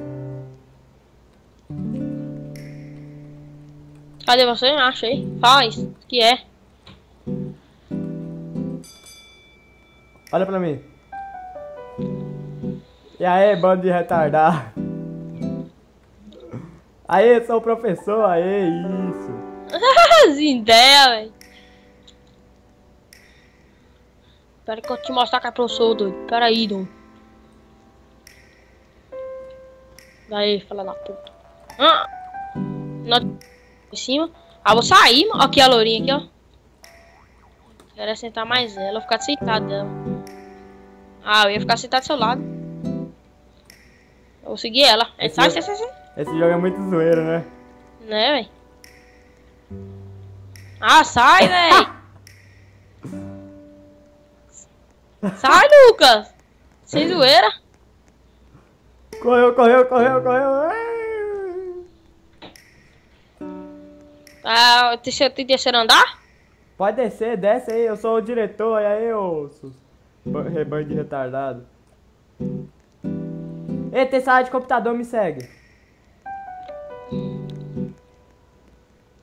Cadê você? Achei. Faz. Que é? Olha pra mim. E aí, bando de retardado. Aê, sou o professor, aê, isso. As ideias, velho. Pera que eu te mostrar que é professor, doido. Pera aí, doido. Daí, fala da puta. Ah! Not... Em cima. Ah, vou sair, mano. Aqui a lourinha aqui, ó. Quero sentar mais ela, ficar sentado dela. Ah, eu ia ficar sentado do seu lado. Eu vou seguir ela. É, Esse sai, eu- sai, sai. Esse jogo é muito zoeiro, né? Né, véi? Ah, sai, véi! Sai, Lucas! Sem zoeira. Correu, correu, correu, correu. Ah, terceiro, tem terceiro andar? Pode descer, desce aí, eu sou o diretor, e aí, ô rebanho de retardado. Ei, tem sala de computador, me segue.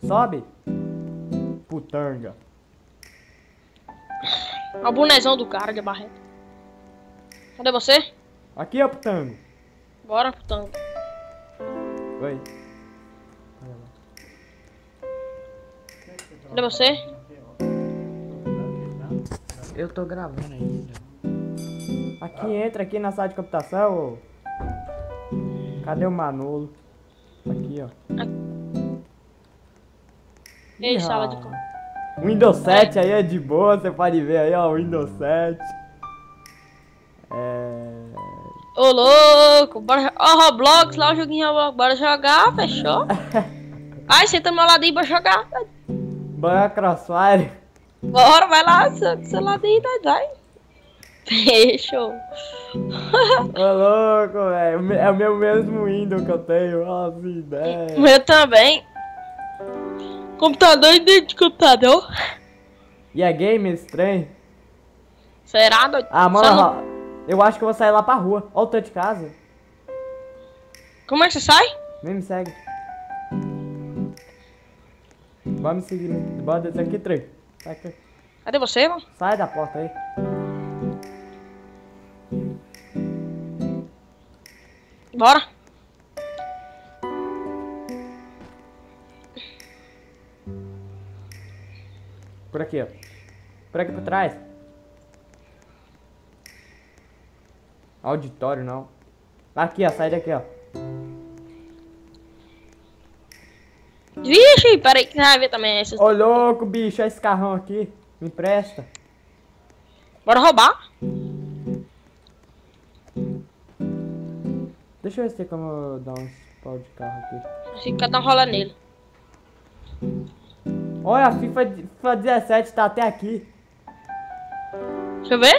Sobe. Putanga. Olha o bonezão do cara de barreta. Cadê você? Aqui, ó, putango. Bora, putão. Oi. Cadê você? Eu tô gravando ainda. Aqui, entra aqui na sala de computação, ô. Cadê o Manolo? Aqui, ó. Ei, Ih, sala de ah. Windows 7 aí é de boa, você pode ver aí, ó, Windows 7. É... Ô, louco! Bora. Ó, Roblox, lá o joguinho Roblox. Bora jogar, fechou? Ai, senta no meu ladinho pra jogar. Bora Crossfire. Bora, vai lá, seu, seu ladinho, vai, vai. Fechou. Ô louco, velho. É o meu mesmo Windows que eu tenho. Nossa O ideia. meu também. Computador dentro de computador. E é game estranho? Será, doido? Ah, mano, não- eu acho que eu vou sair lá pra rua. Ó o tanto de casa. Como é que você sai? Vem me segue. Bora me seguir. né? Bora descer aqui, trem. Sai, aqui. Cadê você, mano? Sai da porta aí. Bora. Por aqui, ó. Por aqui por trás. Auditório, não. Aqui, ó. Sai daqui, ó. Vixe, peraí que você vai ver também essas. Ô, louco, bicho. Olha esse carrão aqui. Me empresta. Bora roubar. Deixa eu ver se tem como eu dar uns pau de carro aqui. Fica dar um rola nele. Olha, a FIFA, FIFA 17 tá até aqui. Deixa eu ver.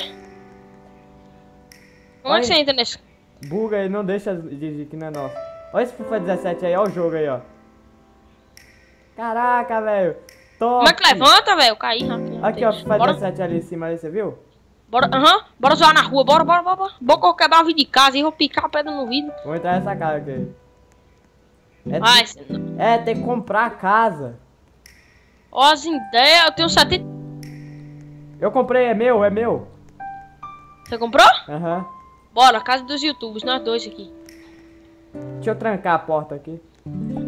É Olha. você entra nesse? Buga aí, não deixa dirigir que não é nosso. Olha esse FIFA 17 aí, olha o jogo aí, ó. Caraca, velho. Top. Como é que levanta, velho? Eu caí rápido. Aqui, ó, FIFA Bora, 17 ali em cima, ali, você viu? bora, aham. Bora zoar na rua. Bora, bora, bora. Bora, quebrar o vidro de casa e vou picar a pedra no vidro. Vou entrar nessa casa aqui. É, Vai. é, tem que comprar a casa. Ó, as ideias. Eu tenho 70. Eu comprei, é meu, é meu. Você comprou? Aham. Bora, casa dos youtubers, nós dois aqui. Deixa eu trancar a porta aqui.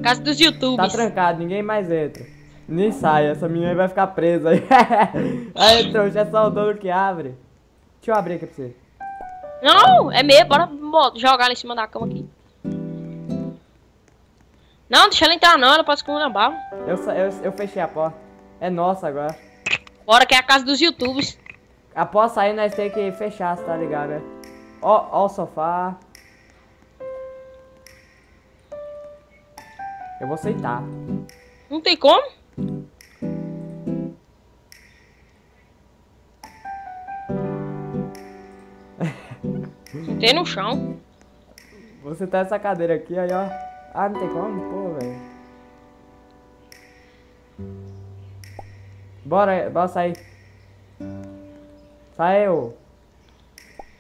Casa dos Tá youtubers. trancado, ninguém mais entra. Nem sai, essa menina aí vai ficar presa aí. aí, trouxa, é só o dono que abre. Deixa eu abrir aqui pra você. Não, é meu. Bora bora jogar ela em cima da cama aqui. Não, deixa ela entrar não. Ela pode bala. Eu, eu, eu fechei a porta. É nossa agora. Bora, que é a casa dos youtubers. Após sair, nós tem que fechar, tá ligado, né? Ó, ó o sofá. Eu vou aceitar. Não tem como. Sentei no chão. Você tá essa cadeira aqui, aí, ó. Ah, não tem como? Pô, velho. Bora, bora sair. Sai, ô.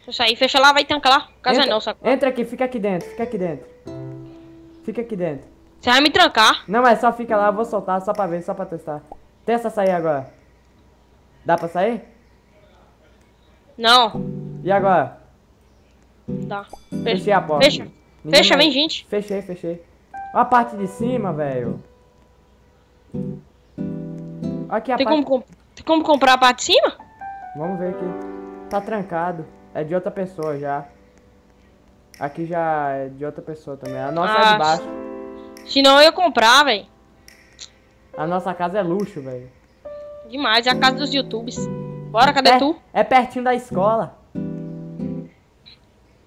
Se eu sair, fecha lá, vai tancar lá. Casa é Entra- nossa. Entra aqui, fica aqui dentro, fica aqui dentro. Fica aqui dentro. Você vai me trancar. Não, mas só fica lá, eu vou soltar só pra ver, só pra testar. Testa sair agora. Dá pra sair? Não. E agora? Tá. Fechei a porta. Fecha. Fecha, vem, gente. Fechei, fechei. Olha a parte de cima, velho. Aqui a Tem parte... como, com- tem como comprar a parte de cima? Vamos ver aqui. Tá trancado. É de outra pessoa já. Aqui já é de outra pessoa também. A nossa é Ah, de baixo. Senão eu ia comprar, velho. A nossa casa é luxo, velho. Demais, é a casa dos youtubers. Bora, cadê É, tu? é pertinho da escola.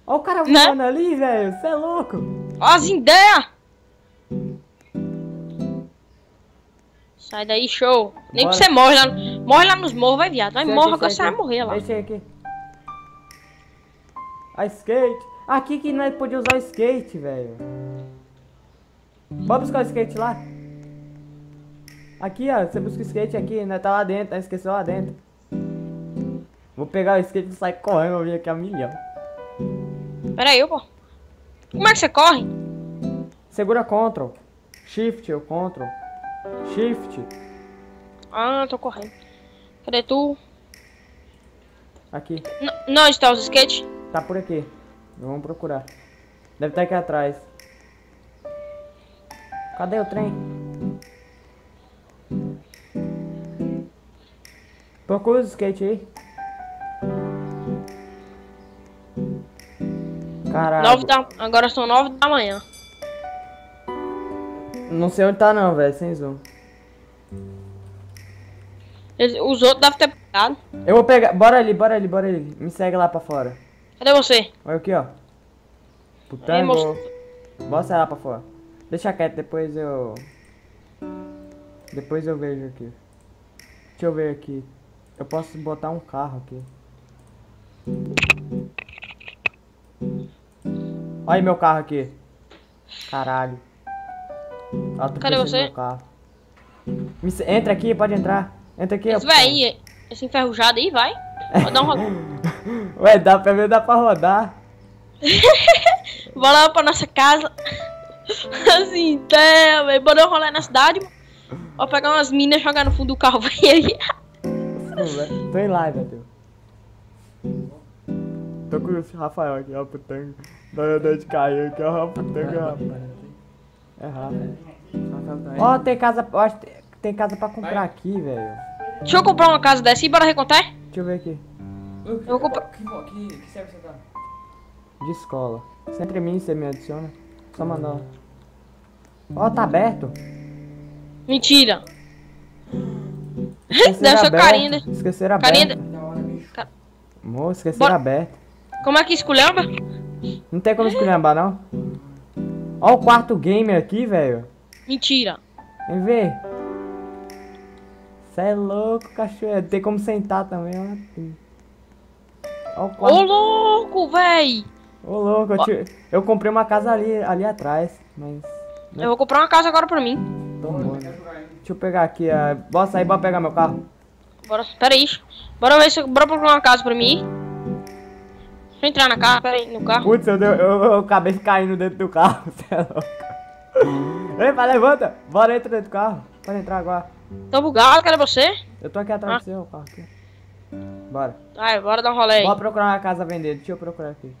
Olha o cara Né? voando ali, velho. Você é louco. Ó as ideias! Sai daí, show. Nem que você morre lá, morre lá nos morros, vai viado. Vai, aqui, que você vai morrer lá. Deixa aqui. A skate. Aqui que nós podia usar o skate, velho. Bora buscar o skate lá. Aqui, ó. Você busca o skate aqui, né? Tá lá dentro, nós esqueceu lá dentro. Vou pegar o skate e sair correndo, vou vir aqui a milhão. Pera aí, pô. Como é que você corre? Segura Ctrl. Shift ou Ctrl. Shift. Ah, tô correndo. Cadê tu? Aqui. N não, onde tá os skates? Tá por aqui. Vamos procurar. Deve estar aqui atrás. Cadê o trem? Procura os skate aí. Caralho. Nove da... Agora são nove da manhã. Não sei onde tá não, velho. Sem zoom. Eles- Os outros devem ter pegado. Eu vou pegar. Bora ali, bora ali, bora ali. Me segue lá pra fora. Cadê você? Olha aqui, ó. Ei, Putango. moço. Bora sair lá pra fora. Deixa quieto, depois eu. Depois eu vejo aqui. Deixa eu ver aqui. Eu posso botar um carro aqui. Olha aí meu carro aqui. Caralho. Tô Cadê você? meu Entra aqui, pode entrar. Entra aqui, Esse véi, esse enferrujado aí, vai. Vou dar um. Ué, dá pra ver, dá pra rodar. Vou lá pra nossa casa. Assim, tá, velho. Bora dar um rolê na cidade, mano. Vou pegar umas minas e jogar no fundo do carro, velho. Tô em live, Matheus. Tô com o Rafael aqui, ó, putango. Da da de caiu aqui, ó, putango, rapaz. É Rafa. Ó, tem casa, eu acho que tem- casa pra comprar aqui, velho. Deixa eu comprar uma casa dessa e bora recontar? Deixa eu ver aqui. Eu vou comprar. Que, que, que serve você tá? De escola. Sempre mim você me adiciona. Só mandar. Ó, tá aberto. Mentira. Deve ser aberto. carinha, né? Esqueceram Carinha aberto. Bicho. Amor, esqueceram Bora. aberto. Como é que esculhamba? Não tem como esculhambar, não? Ó o quarto gamer aqui, velho. Mentira. Vem ver. Cê é louco, cachorro. Tem como sentar também, ó. Ó o Ô, quarto. louco, véi. Ô, louco, eu, te- eu comprei uma casa ali, ali atrás, mas... Eu vou comprar uma casa agora pra mim. Bom, né? Deixa eu pegar aqui, a... bora sair, bora pegar meu carro. Bora, pera aí. Bora ver se bora procurar uma casa pra mim. Deixa eu entrar na casa, pera aí, no carro. Putz, eu, deu- eu, eu acabei caindo dentro do carro, cê é louco. Ei, vai, levanta. Bora, entra dentro do carro. Pode entrar agora. Tô bugado, cadê você? Eu tô aqui atrás Ah. do seu carro aqui. Bora. Vai, bora dar um rolê aí. Bora procurar uma casa a vender. Deixa eu procurar aqui.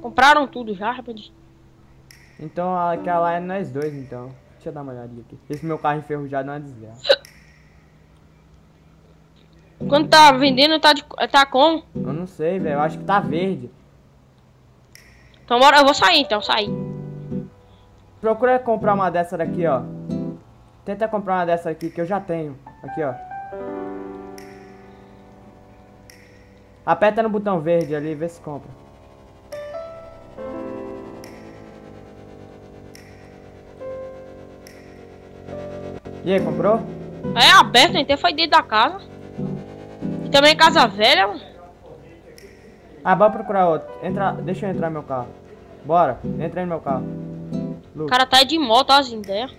Compraram tudo já, rapaz. Então aquela é nós dois, então. Deixa eu dar uma olhadinha aqui. Esse meu carro enferrujado é uma desgraça. Quando tá vendendo, tá, de, tá como? Eu não sei, velho. Eu acho que tá verde. Então bora, eu vou sair então, sair. Procura comprar uma dessa daqui, ó. Tenta comprar uma dessa aqui que eu já tenho. Aqui, ó. Aperta no botão verde ali e vê se compra. E aí, comprou? É aberto, então foi dentro da casa. E também casa velha, mano. Ah, bora procurar outro. Entra, deixa eu entrar no meu carro. Bora, entra aí no meu carro. O cara tá aí de moto, as ideias.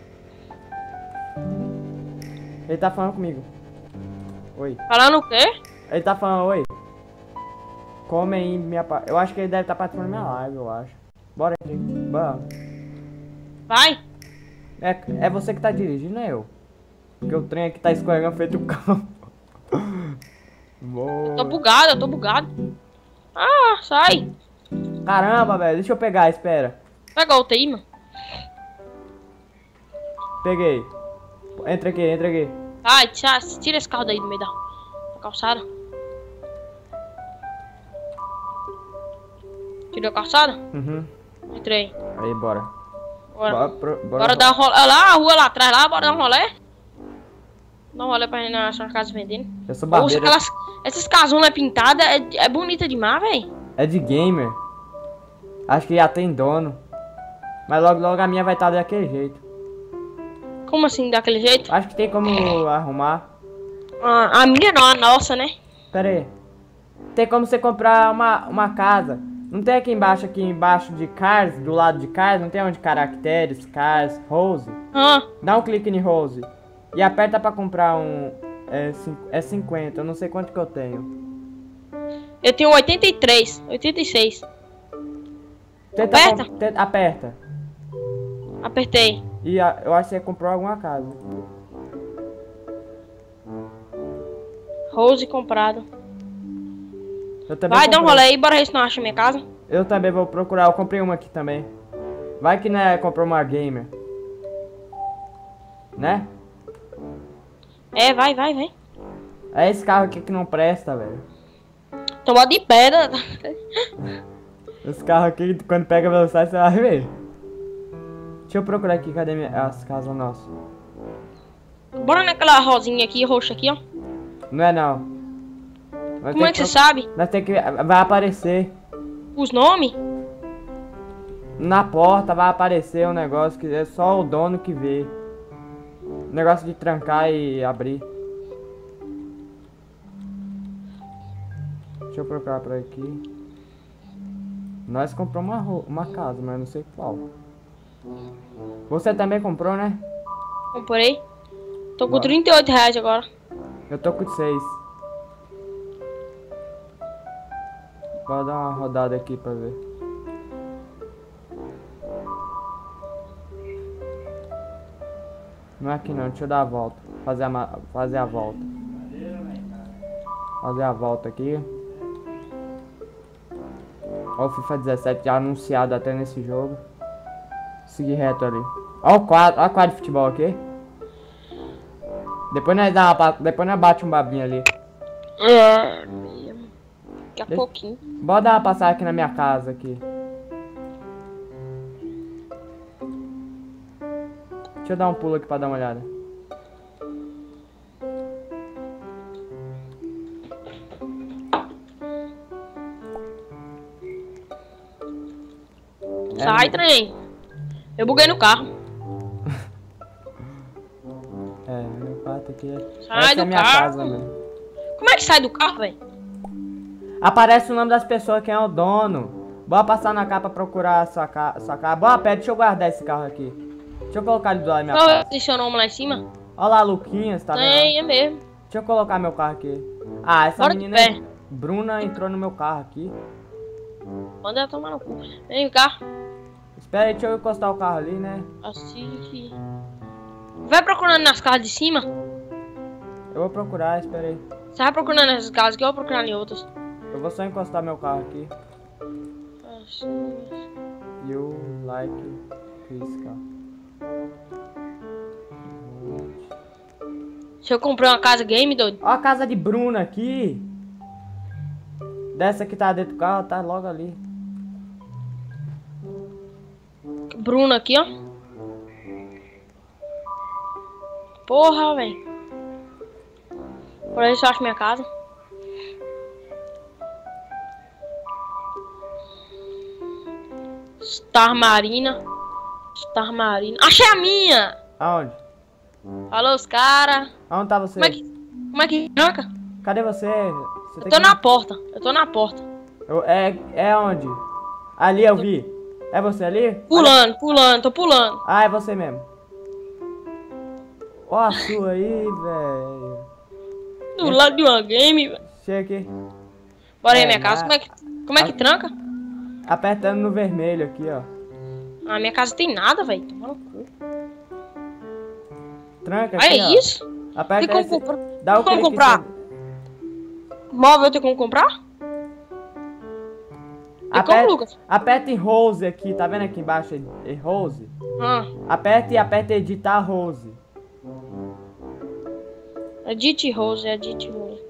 Ele tá falando comigo. Oi. Falando o quê? Ele tá falando, oi. Come aí minha pa... Eu acho que ele deve estar participando da minha live, eu acho. Bora aqui. Bora. Vai. É, é você que tá dirigindo, não é eu. Porque o trem aqui tá escorregando feito o carro. Eu tô Boa. bugado, eu tô bugado. Ah, sai. Caramba, velho. Deixa eu pegar, espera. Pega outra aí, mano. Peguei. Entra aqui, entra aqui. Vai, tira, tira esse carro daí do meio da, da calçada. Tirou a calçada? Uhum. Entrei. Aí, bora. Bora. Bora, pro- bora, Bora dar um rolê. Olha lá a rua lá atrás, lá, bora dar um rolê. Dá um rolê pra ir na sua casa vendendo. Eu sou barbeiro. aquelas. Essas casulas pintadas é, é bonita demais, véi. É de gamer. Acho que já tem dono. Mas logo, logo a minha vai estar daquele jeito. Como assim, daquele jeito? Acho que tem como arrumar. Ah, a minha não, a nossa, né? Pera aí. Tem como você comprar uma, uma casa. Não tem aqui embaixo, aqui embaixo de Cars, do lado de Cars, não tem onde caracteres, Cars, Rose? Ah, Dá um clique em Rose. E aperta pra comprar um. É, é 50, eu não sei quanto que eu tenho. eu tenho 83, 86. Tenta Aperta? com- tenta- aperta. Apertei. E a- eu acho que você comprou alguma casa. Rose comprado. Eu também Vai, dá um comprei. rolê aí, bora ver se não acha minha casa. Eu também vou procurar, eu comprei uma aqui também. Vai que né, comprou uma gamer. Né? É, vai, vai, vai. É esse carro aqui que não presta, velho. Tomou de pedra. Esse carro aqui, quando pega velocidade, você vai ver. Deixa eu procurar aqui, cadê minha, as casas nossas? Bora naquela rosinha aqui, roxa aqui, ó. Não é não. Nós Como é que você pro- sabe? Nós tem que. Vai aparecer. Os nomes? Na porta vai aparecer um negócio que é só o dono que vê. Negócio de trancar e abrir. Deixa eu procurar por aqui. Nós compramos uma, uma casa, mas não sei qual. Você também comprou, né? Comprei. Tô com Bora. 38 reais agora. Eu tô com seis. Vou dar uma rodada aqui pra ver. Não é aqui não, deixa eu dar a volta. Fazer a, fazer a volta. Fazer a volta aqui. Ó o FIFA 17 já anunciado até nesse jogo. Seguir reto ali. Ó o quadro, ó o quadro de futebol aqui. Depois nós dá uma, depois nós bate um babinho ali. É. Daqui a pouquinho. Bora dar uma passada aqui na minha casa aqui. Deixa eu dar um pulo aqui pra dar uma olhada. É, Sai, não- trem. Eu buguei no carro. É, meu quarto aqui é. Sai Essa é do a minha carro. casa mesmo. Como é que sai do carro, velho? Aparece o nome das pessoas, quem é o dono. Bora passar na capa procurar a sua, ca... sua casa. Bora, pera, deixa eu guardar esse carro aqui. Deixa eu colocar ele do lado da minha Qual é casa. o seu nome lá em cima? Olha lá, Luquinhas, tá vendo? Tem, é mesmo. Deixa eu colocar meu carro aqui. Ah, essa Bora menina aí, Bruna entrou no meu carro aqui. Manda ela tomar no cu. Vem cá. Espera aí, deixa eu encostar o carro ali, né? Assim. Vai procurando nas casas de cima. Eu vou procurar, espera aí. Você vai procurando nessas casas que eu vou procurar em outras. Eu vou só encostar meu carro aqui. Assim. You like this Se eu comprei uma casa game, doido. Ó a casa de Bruna aqui. Dessa que tá dentro do carro, tá logo ali. Bruno aqui, ó. Porra, velho. Por aí eu acho minha casa. Star Marina. Star Marina. Achei a minha! Aonde? Alô, os cara. Aonde tá você? Como é que. Como é que tranca? Cadê você? Você Eu tô que- na porta. Eu tô na porta. Eu- é, é onde? Ali eu vi. É você ali? Pulando, pulando, tô pulando. Ah, é você mesmo. Ó a sua aí, velho. Do lado de uma game, velho. Chega aqui. Bora aí, É, minha casa. Como é que. Como é que tranca? apertando no vermelho aqui, ó. Ah, minha casa tem nada, velho. Toma no cu. Tranca Ah, é ó. isso? Aperta Tem como esse- comprar? Dá o como comprar? em- Móvel tem como comprar? Tem como, Aperta, Lucas? aperta em Rose aqui, tá vendo aqui embaixo em Rose? Ah, Aperta e aperta editar Rose. edite Rose, edite Rose.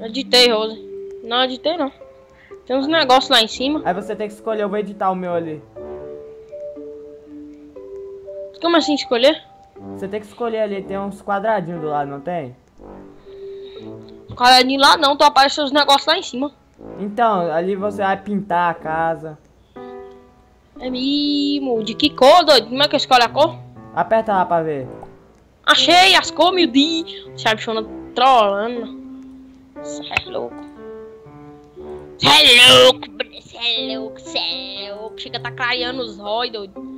Editei Rose. Não, editei não. Tem uns negócios lá em cima. Aí você tem que escolher, eu vou editar o meu ali. Como assim escolher? Você tem que escolher ali, tem uns quadradinhos do lado, não tem? Quadradinho lá não, tô aparecendo os negócios lá em cima. Então, ali você vai pintar a casa. É mimo. De que cor, doido? Como é que eu escolho a cor? Aperta lá pra ver. Achei as cores, meu Deus. Deixa a bichona trolando. Cê é louco. Cê é louco, cê é louco, cê é louco. Chega tá clareando os olhos, doido.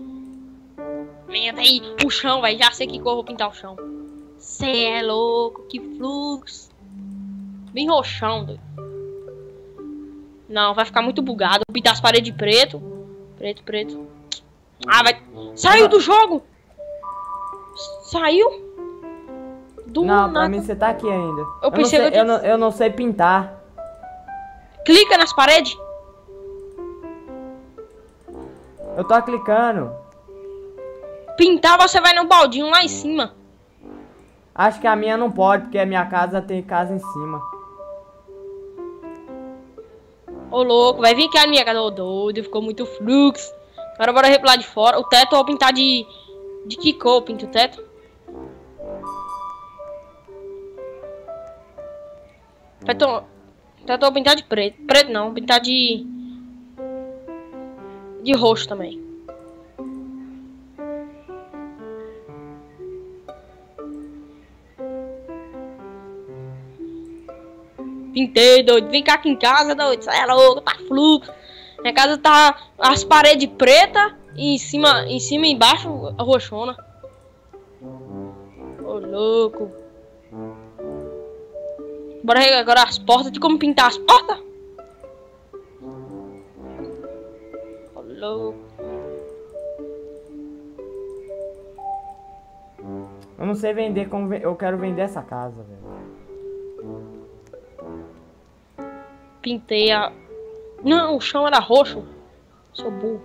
Aumenta aí o chão, vai. Já sei que cor eu vou pintar o chão. Cê é louco, que fluxo. Bem roxão, doido. Não, vai ficar muito bugado. Vou pintar as paredes de preto. Preto, preto. Ah, vai. Saiu do jogo! Saiu? Do Não, pra nada. mim você tá aqui ainda. Eu não pensei sei, que eu eu, não, eu não sei pintar. Clica nas paredes. Eu tô clicando. Pintar, você vai no baldinho lá em cima. Acho que a minha não pode, porque a minha casa tem casa em cima. Ô louco, vai vir aqui a minha casa. Ô doido, ficou muito fluxo. Agora bora lado de fora. O teto eu vou pintar de. De que cor eu pinto o teto? Teto. Teto eu vou pintar de preto. Preto não, vou pintar de. De roxo também. Pintei, doido. Vem cá aqui em casa, doido. Sai é louco, tá fluxo. Minha casa tá as paredes pretas e em cima, em cima e embaixo roxona. Ô louco. Bora agora as portas. Tem como pintar as portas? Ô louco. Eu não sei vender como. Eu quero vender essa casa, velho. Pintei a. Não, o chão era roxo. Sou burro.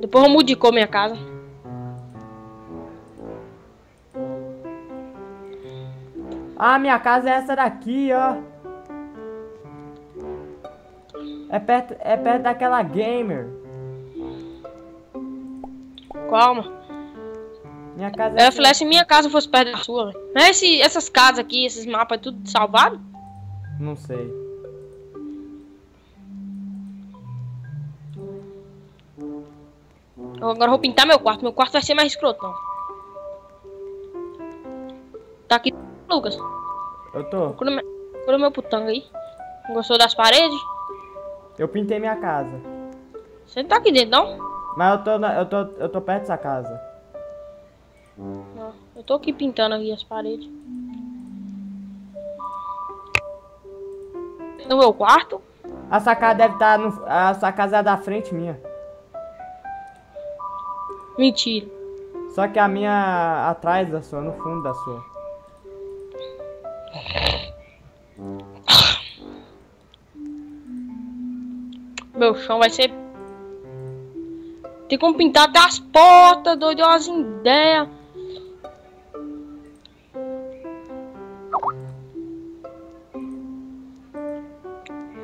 Depois eu mudo de cor minha casa. Ah, minha casa é essa daqui, ó. É perto, é perto daquela gamer. Calma. Minha casa é. Eu falei, se minha casa fosse perto da sua, velho. Esse, essas casas aqui, esses mapas, é tudo salvado? Não sei. Eu agora vou pintar meu quarto. Meu quarto vai ser mais escrotão. Tá aqui, Lucas. Eu tô. Procura, me- procura meu putanga aí. Gostou das paredes? Eu pintei minha casa. Você não tá aqui dentro, não? Mas eu tô, na- eu tô, eu tô perto dessa casa. Não. Eu tô aqui pintando aqui as paredes. No meu quarto? A sacada deve estar no. A sua casa é da frente minha. Mentira. Só que a minha atrás da sua, no fundo da sua. Meu chão vai ser. Tem como pintar até as portas, doido, olha as ideias.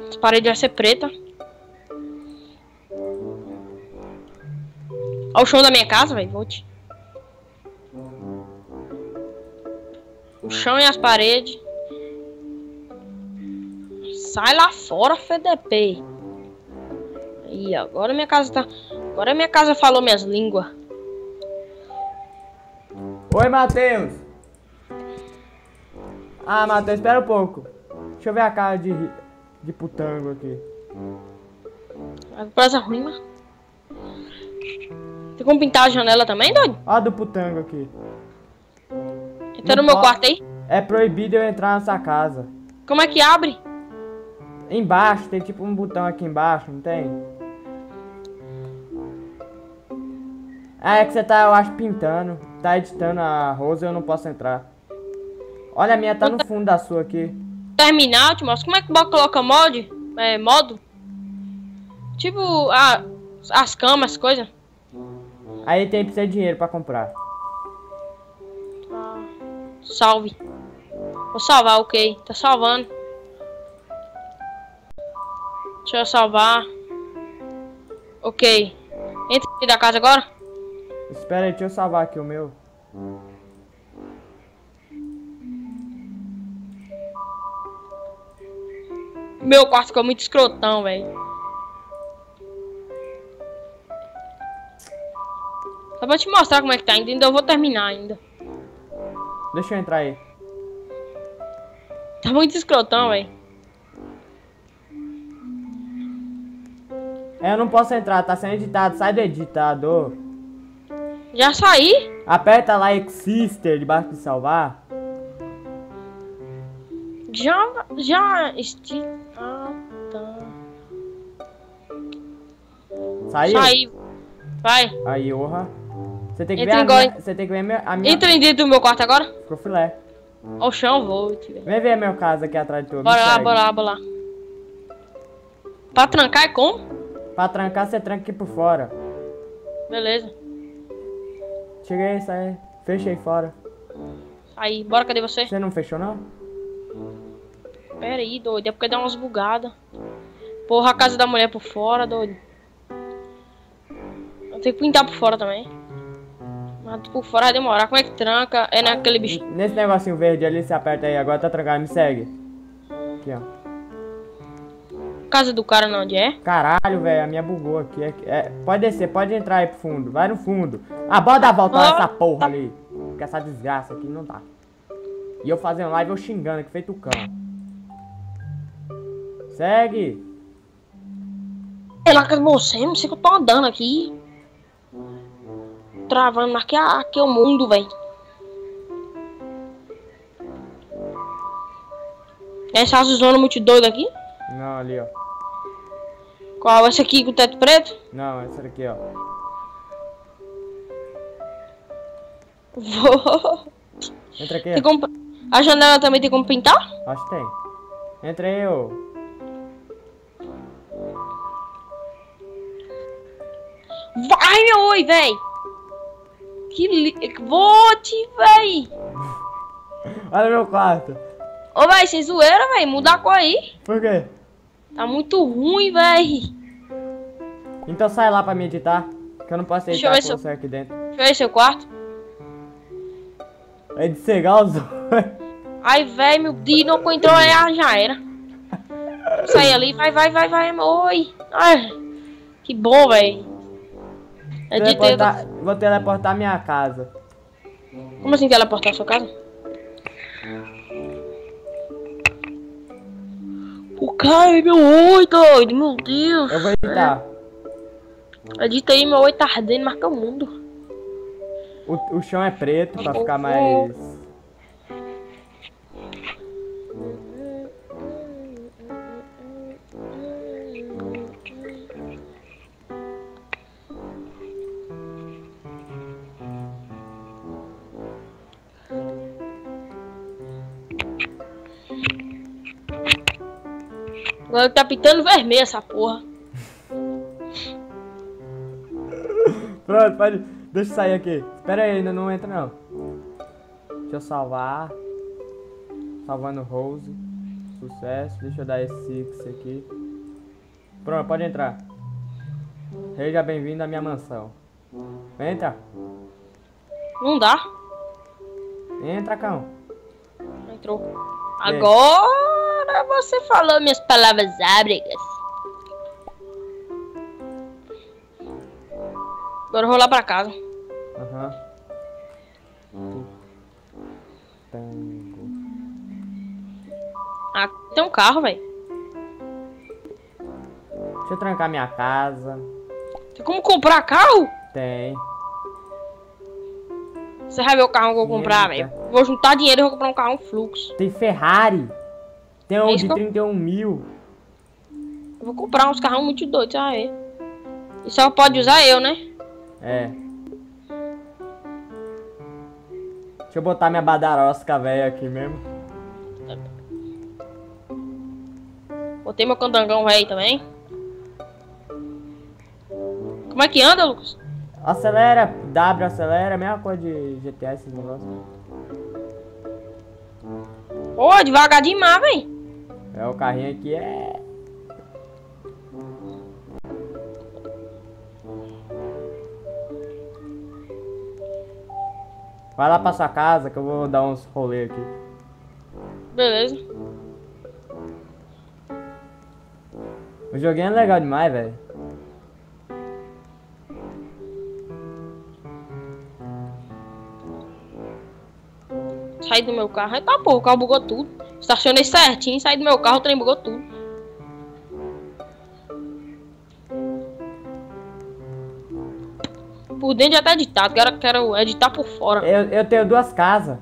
As paredes vai ser preta. Olha o chão da minha casa, velho. Vou te. O chão e as paredes. Sai lá fora, FDP. Aí, agora minha casa tá. Agora minha casa falou minhas línguas. Oi, Matheus! Ah, Matheus, espera um pouco. Deixa eu ver a cara de, de putango aqui. Coisa ruim, mano. Tem como pintar a janela também, doido? Ó do putango aqui. Entra no Não meu quarto aí. É proibido eu entrar nessa casa. Como é que abre? Embaixo, tem tipo um botão aqui embaixo, não tem? Ah, é que você tá, eu acho, pintando. Tá editando a Rose e eu não posso entrar. Olha, a minha tá no fundo da sua aqui. Terminar, eu te mostro. Como é que coloca mod? É, modo? Tipo, a, as camas, as Aí tem precisa de dinheiro pra comprar. Ah, salve. Vou salvar, ok. Tá salvando. Deixa eu salvar. Ok. Entra aqui da casa agora. Espera aí, deixa eu salvar aqui o meu. Meu quarto ficou muito escrotão, velho. Só pra te mostrar como é que tá ainda. Eu vou terminar ainda. Deixa eu entrar aí. Tá muito escrotão, velho. É, eu não posso entrar, tá sendo editado. Sai do editador. Já saí? Aperta lá Exister debaixo de salvar. Já. Já. Esti... Ah, tá. Saiu? Saí. Vai. Aí, orra. Você tem que Entra ver a minha, Você tem que ver a minha... Entra dentro do meu quarto agora. Ficou filé. Ao chão, vou. Vem ver a minha casa aqui atrás de tu. Bora lá, bora lá, bora lá. Pra trancar é como? Pra trancar, você tranca aqui por fora. Beleza. Cheguei, sai. Fechei fora. Aí, bora, cadê você? Você não fechou, não? Pera aí, doido. É porque dá umas bugadas. Porra, a casa da mulher por fora, doido. Eu tenho que pintar por fora também. Mas por fora vai demorar. Como é que tranca? É naquele bicho. Nesse negocinho verde ali, você aperta aí. Agora tá trancado, me segue. Aqui, ó. Casa do cara não, onde é? Caralho, velho, a minha bugou aqui. É, é- pode descer, pode entrar aí pro fundo. Vai no fundo. Ah, bora dar a volta Ah. nessa porra ali. Porque essa desgraça aqui não dá. E eu fazendo live, eu xingando aqui, feito cão. Segue. É lá que você, não sei que eu tô andando aqui. Travando, aqui, é- aqui é o mundo, velho. Essa zona muito doida aqui? Não, ali, ó. Qual? Essa aqui com o teto preto? Não, essa daqui, ó. Vou. Entra aqui. Como... A janela também tem como pintar? Acho que tem. Entra aí, ô. Vai, meu oi, véi! Que li... Vote, véi! Olha meu quarto. Ô, véi, sem zoeira, véi. Muda a cor aí. Por quê? Tá muito ruim, véi. Então sai lá pra me editar. Que eu não posso editar com você aqui dentro. Deixa eu ver seu quarto. É de cegar os Ai, véi, meu Deus, não aí, ah, já era. Sai ali, vai, vai, vai, vai, oi. Ai, que bom, véi. É de ter... teleportar, Vou teleportar minha casa. Como assim teleportar a sua casa? O cara, meu oi, doido, meu Deus. Eu vou editar. Edita aí, meu oi tá ardendo, marca o mundo. O, o chão é preto pra ficar mais. Agora tá pintando vermelho essa porra. Pronto, pode. Deixa eu sair aqui. Espera aí, ainda não entra não. Deixa eu salvar. Salvando Rose. Sucesso. Deixa eu dar esse aqui. Pronto, pode entrar. Seja bem-vindo à minha mansão. Entra. Não dá. Entra, cão. Entrou. Agora você falou minhas palavras ábregas. Agora eu vou lá pra casa. Aham. Tango. Ah, tem um carro, velho. Deixa eu trancar minha casa. Tem como comprar carro? Tem. Você vai ver o carro que eu vou comprar, velho. Vou juntar dinheiro e vou comprar um carro um fluxo. Tem Ferrari. Tem um É de que eu- 31 mil. Eu vou comprar uns carrão muito doidos, aí. E só pode usar eu, né? É. Deixa eu botar minha badarosca velha aqui mesmo. Botei meu candangão velho também. Como é que anda, Lucas? Acelera, W acelera, mesma coisa de GTA esses negócios. Pô, devagar demais, velho. É, o carrinho aqui é. Vai lá pra sua casa que eu vou dar uns rolê aqui. Beleza. O joguinho é legal demais, velho. Saí do meu carro. Aí tá, pô, o carro bugou tudo. Estacionei certinho, saí do meu carro, o trem bugou tudo. Por dentro já tá editado, quero, quero editar por fora. Eu, eu tenho duas casas.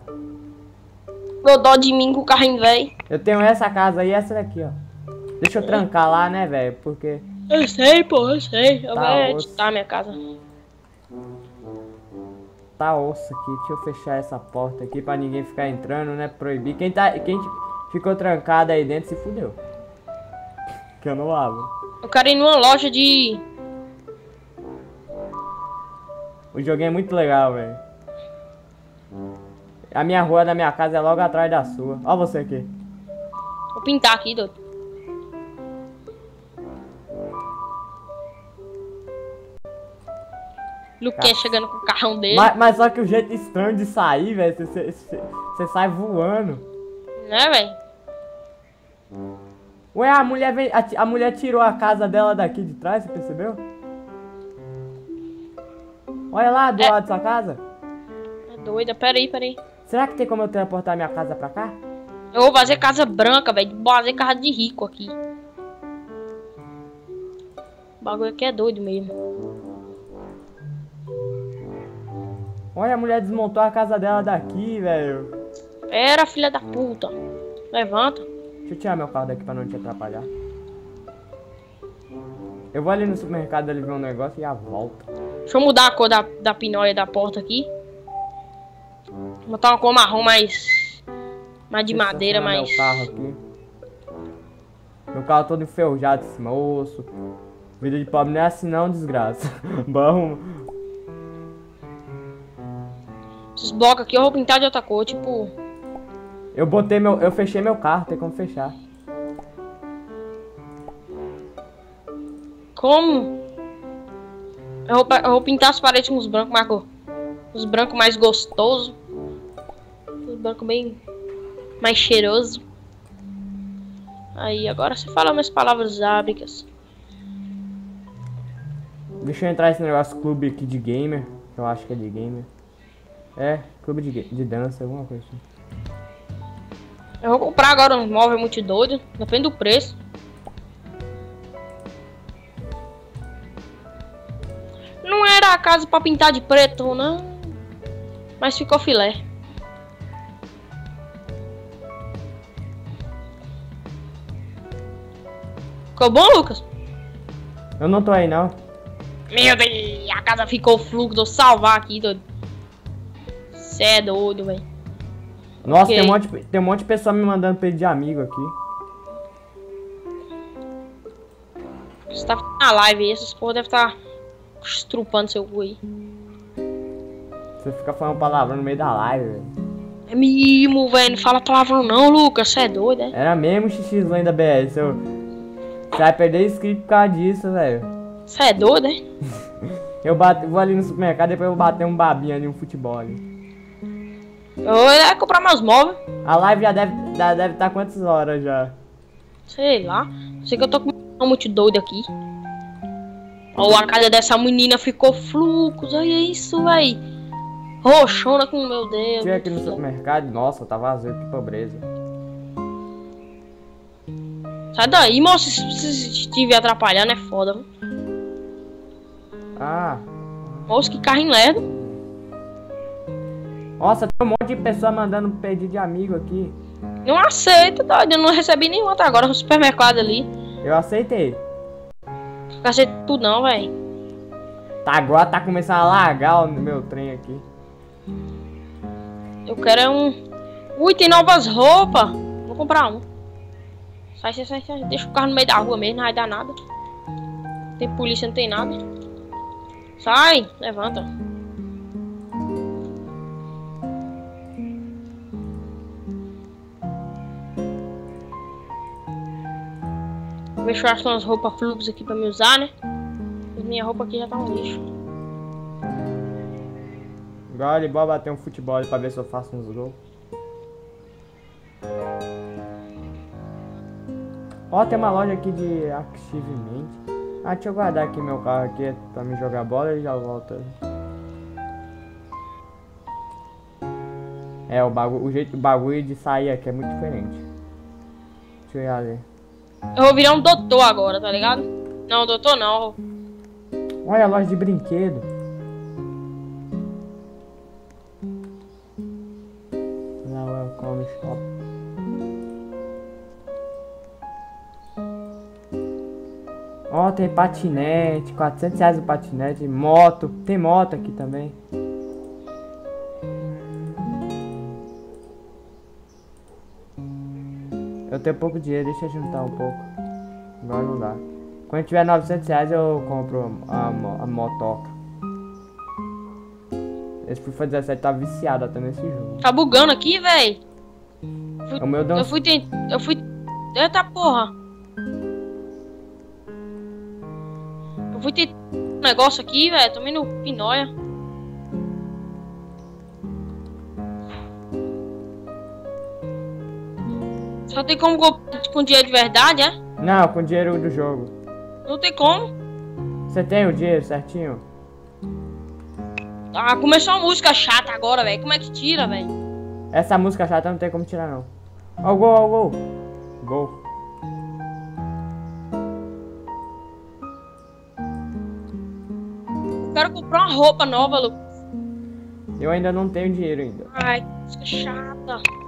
Meu dó de mim com o carrinho velho. Eu tenho essa casa aí e essa daqui, ó. Deixa eu trancar lá, né, velho? Porque. Eu sei, pô, eu sei. Eu Tá, vou osso. editar minha casa. Tá osso aqui. Deixa eu fechar essa porta aqui pra ninguém ficar entrando, né? Proibir. Quem, tá, quem ficou trancado aí dentro se fudeu. Que eu não abro. Eu quero ir numa loja de. O joguinho é muito legal, velho. A minha rua da minha casa é logo atrás da sua. Ó você aqui. Vou pintar aqui, doido. Luquinha chegando com o carrão dele. Mas, mas só que o jeito estranho de sair, velho, você- sai voando. Né, velho? Ué, a mulher, vem, a, a mulher tirou a casa dela daqui de trás, você percebeu? Olha lá, do É. lado da sua casa. É doida. Pera aí, pera aí. Será que tem como eu teleportar minha casa pra cá? Eu vou fazer casa branca, velho. Vou fazer casa de rico aqui. O bagulho aqui é doido mesmo. Olha, a mulher desmontou a casa dela daqui, velho. Pera, filha da puta. Levanta. Deixa eu tirar meu carro daqui pra não te atrapalhar. Eu vou ali no supermercado ali ver um negócio e já volto. Deixa eu mudar a cor da, da pinóia da porta aqui. Botar uma cor marrom mais. Mais de Deixa madeira, mais. Meu carro aqui. Meu carro todo enferrujado esse moço. Vida de pobre não é assim não, desgraça. Bom, Esses blocos aqui eu vou pintar de outra cor, tipo. eu botei meu. Eu fechei meu carro, tem como fechar. Como? Eu vou, eu vou pintar as paredes com os brancos mais go- Os brancos mais gostosos. Os brancos bem. Mais cheiroso. Aí, agora você fala minhas palavras ábricas. Deixa eu entrar nesse negócio clube aqui de gamer. Eu acho que é de gamer. É, clube de, de dança, alguma coisa assim. Eu vou comprar agora um móvel muito doido. Depende do preço. Não era a casa pra pintar de preto, não. Mas ficou filé. Ficou bom, Lucas? Eu não tô aí não. Meu Deus, a casa ficou fluxo. Salvar aqui, doido. Cê é doido, velho. Nossa, Ok. tem, um monte, tem um monte de pessoa me mandando pedido de amigo aqui. Você tá na live aí, essas porra devem estar estrupando seu cu aí. Você fica falando palavrão no meio da live, velho. É mimo, velho. Não fala palavrão não, Lucas. Você é doido, é? Era mesmo xixi da BS. Seu... Você vai perder inscrito por causa disso, velho. Você é doido, é? Eu bate, vou ali no supermercado, depois eu vou bater um babinho ali, um futebol ali. Eu vou comprar meus móveis. A live já deve estar deve tá quantas horas já? Sei lá. Sei que eu tô com um muito doido aqui. Ó, a casa dessa menina ficou fluxo. Olha isso, véi. Roxona com meu Deus. Chega aqui no supermercado, nossa, tá vazio, que pobreza. Sai daí, moço. Se estiver atrapalhando é foda. viu? Ah, Moço, que carrinho lerdo. Nossa, tem um monte de pessoa mandando pedido de amigo aqui. Não aceito, doido. Eu não recebi nenhum até agora no supermercado ali. Eu aceitei. Cacete tudo não, velho. Tá, agora tá começando a largar o meu trem aqui. Eu quero é um. Ui, tem novas roupas. Vou comprar um. Sai, sai, sai, sai. Deixa o carro no meio da rua mesmo, não vai dar nada. Tem polícia, não tem nada. Sai, levanta. Se eu acho umas roupas fluxo aqui pra me usar, né? Minha roupa aqui já tá um lixo. Agora ele bora bater um futebol pra ver se eu faço uns gols. Ó, tem uma loja aqui de Activamente. Ah, deixa eu guardar aqui meu carro aqui pra me jogar bola e já volto. É, o, bagulho, o jeito do bagulho de sair aqui é muito diferente. Deixa eu ir ali. Eu vou virar um doutor agora, tá ligado? Não, doutor não. Olha a loja de brinquedo. Lá, welcome shop. Ó, tem patinete, 400 reais o patinete, moto, tem moto aqui também. Eu tenho pouco dinheiro, deixa eu juntar um pouco. Agora não dá. Quando tiver 900 reais eu compro a, mo- a motoca. Esse FIFA 17 tá viciado até nesse jogo. Tá bugando aqui, véi. Meu deu Eu fui tent... Eu fui. Eita porra! Eu fui tentar um negócio aqui, velho. Tomei no pinóia. Só tem como comprar com dinheiro de verdade, é? Não, com dinheiro do jogo. Não tem como. Você tem o dinheiro certinho? Ah, começou uma música chata agora, velho. Como é que tira, velho? Essa música chata não tem como tirar não. Ó o gol, ó o gol. Gol. Eu quero comprar uma roupa nova, Lu. Eu ainda não tenho dinheiro ainda. Ai, que música chata.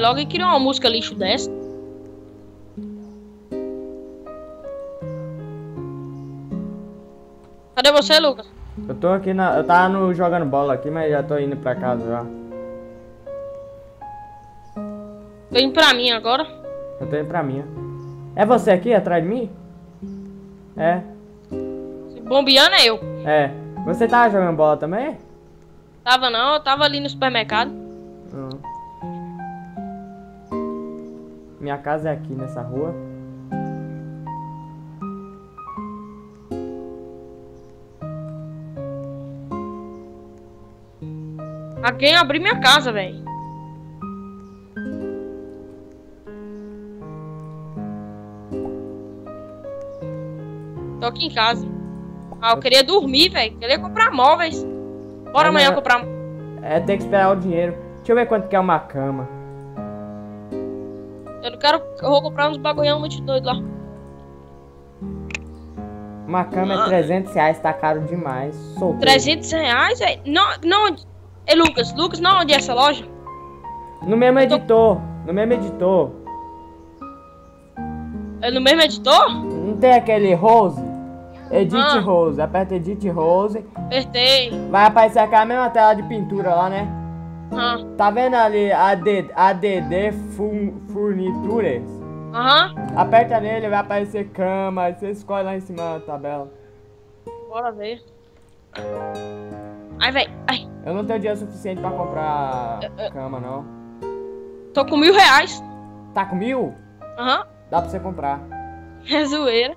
Foi logo e criou uma música lixo dessa. Cadê você, Lucas? Eu tô aqui na. Eu tava no, jogando bola aqui, mas já tô indo pra casa já. Tô indo pra mim agora. Eu tô indo pra minha. É você aqui atrás de mim? É, Se bombeando é eu. é. Você tava jogando bola também? Tava não, eu tava ali no supermercado. Não. Minha casa é aqui nessa rua. Alguém abriu minha casa, velho. Tô aqui em casa. Ah, eu queria dormir, velho. Queria comprar móveis. Bora Mas amanhã não- comprar. É, tem que esperar o dinheiro. Deixa eu ver quanto que é uma cama. Eu não quero. Eu vou comprar uns bagulhão muito doido lá. Uma cama Ah. é 300 reais, tá caro demais. Solteiro. 300 reais, velho. Não, não. É Lucas, Lucas, não onde é essa loja? No mesmo editor. No mesmo editor. É no mesmo editor? Não tem aquele Rose? Edit Ah. Rose. Aperta Edit Rose. Apertei. Vai aparecer aquela mesma tela de pintura lá, né? Ah, Tá vendo ali AD, ADD Fun- Furnituras? Aham. Aperta nele, vai aparecer cama. Você escolhe lá em cima da tabela. Bora ver. Ai, velho. Ai, Eu não tenho dinheiro suficiente pra comprar cama, não. tô com mil reais. Tá com mil? Aham. Dá pra você comprar. É zoeira.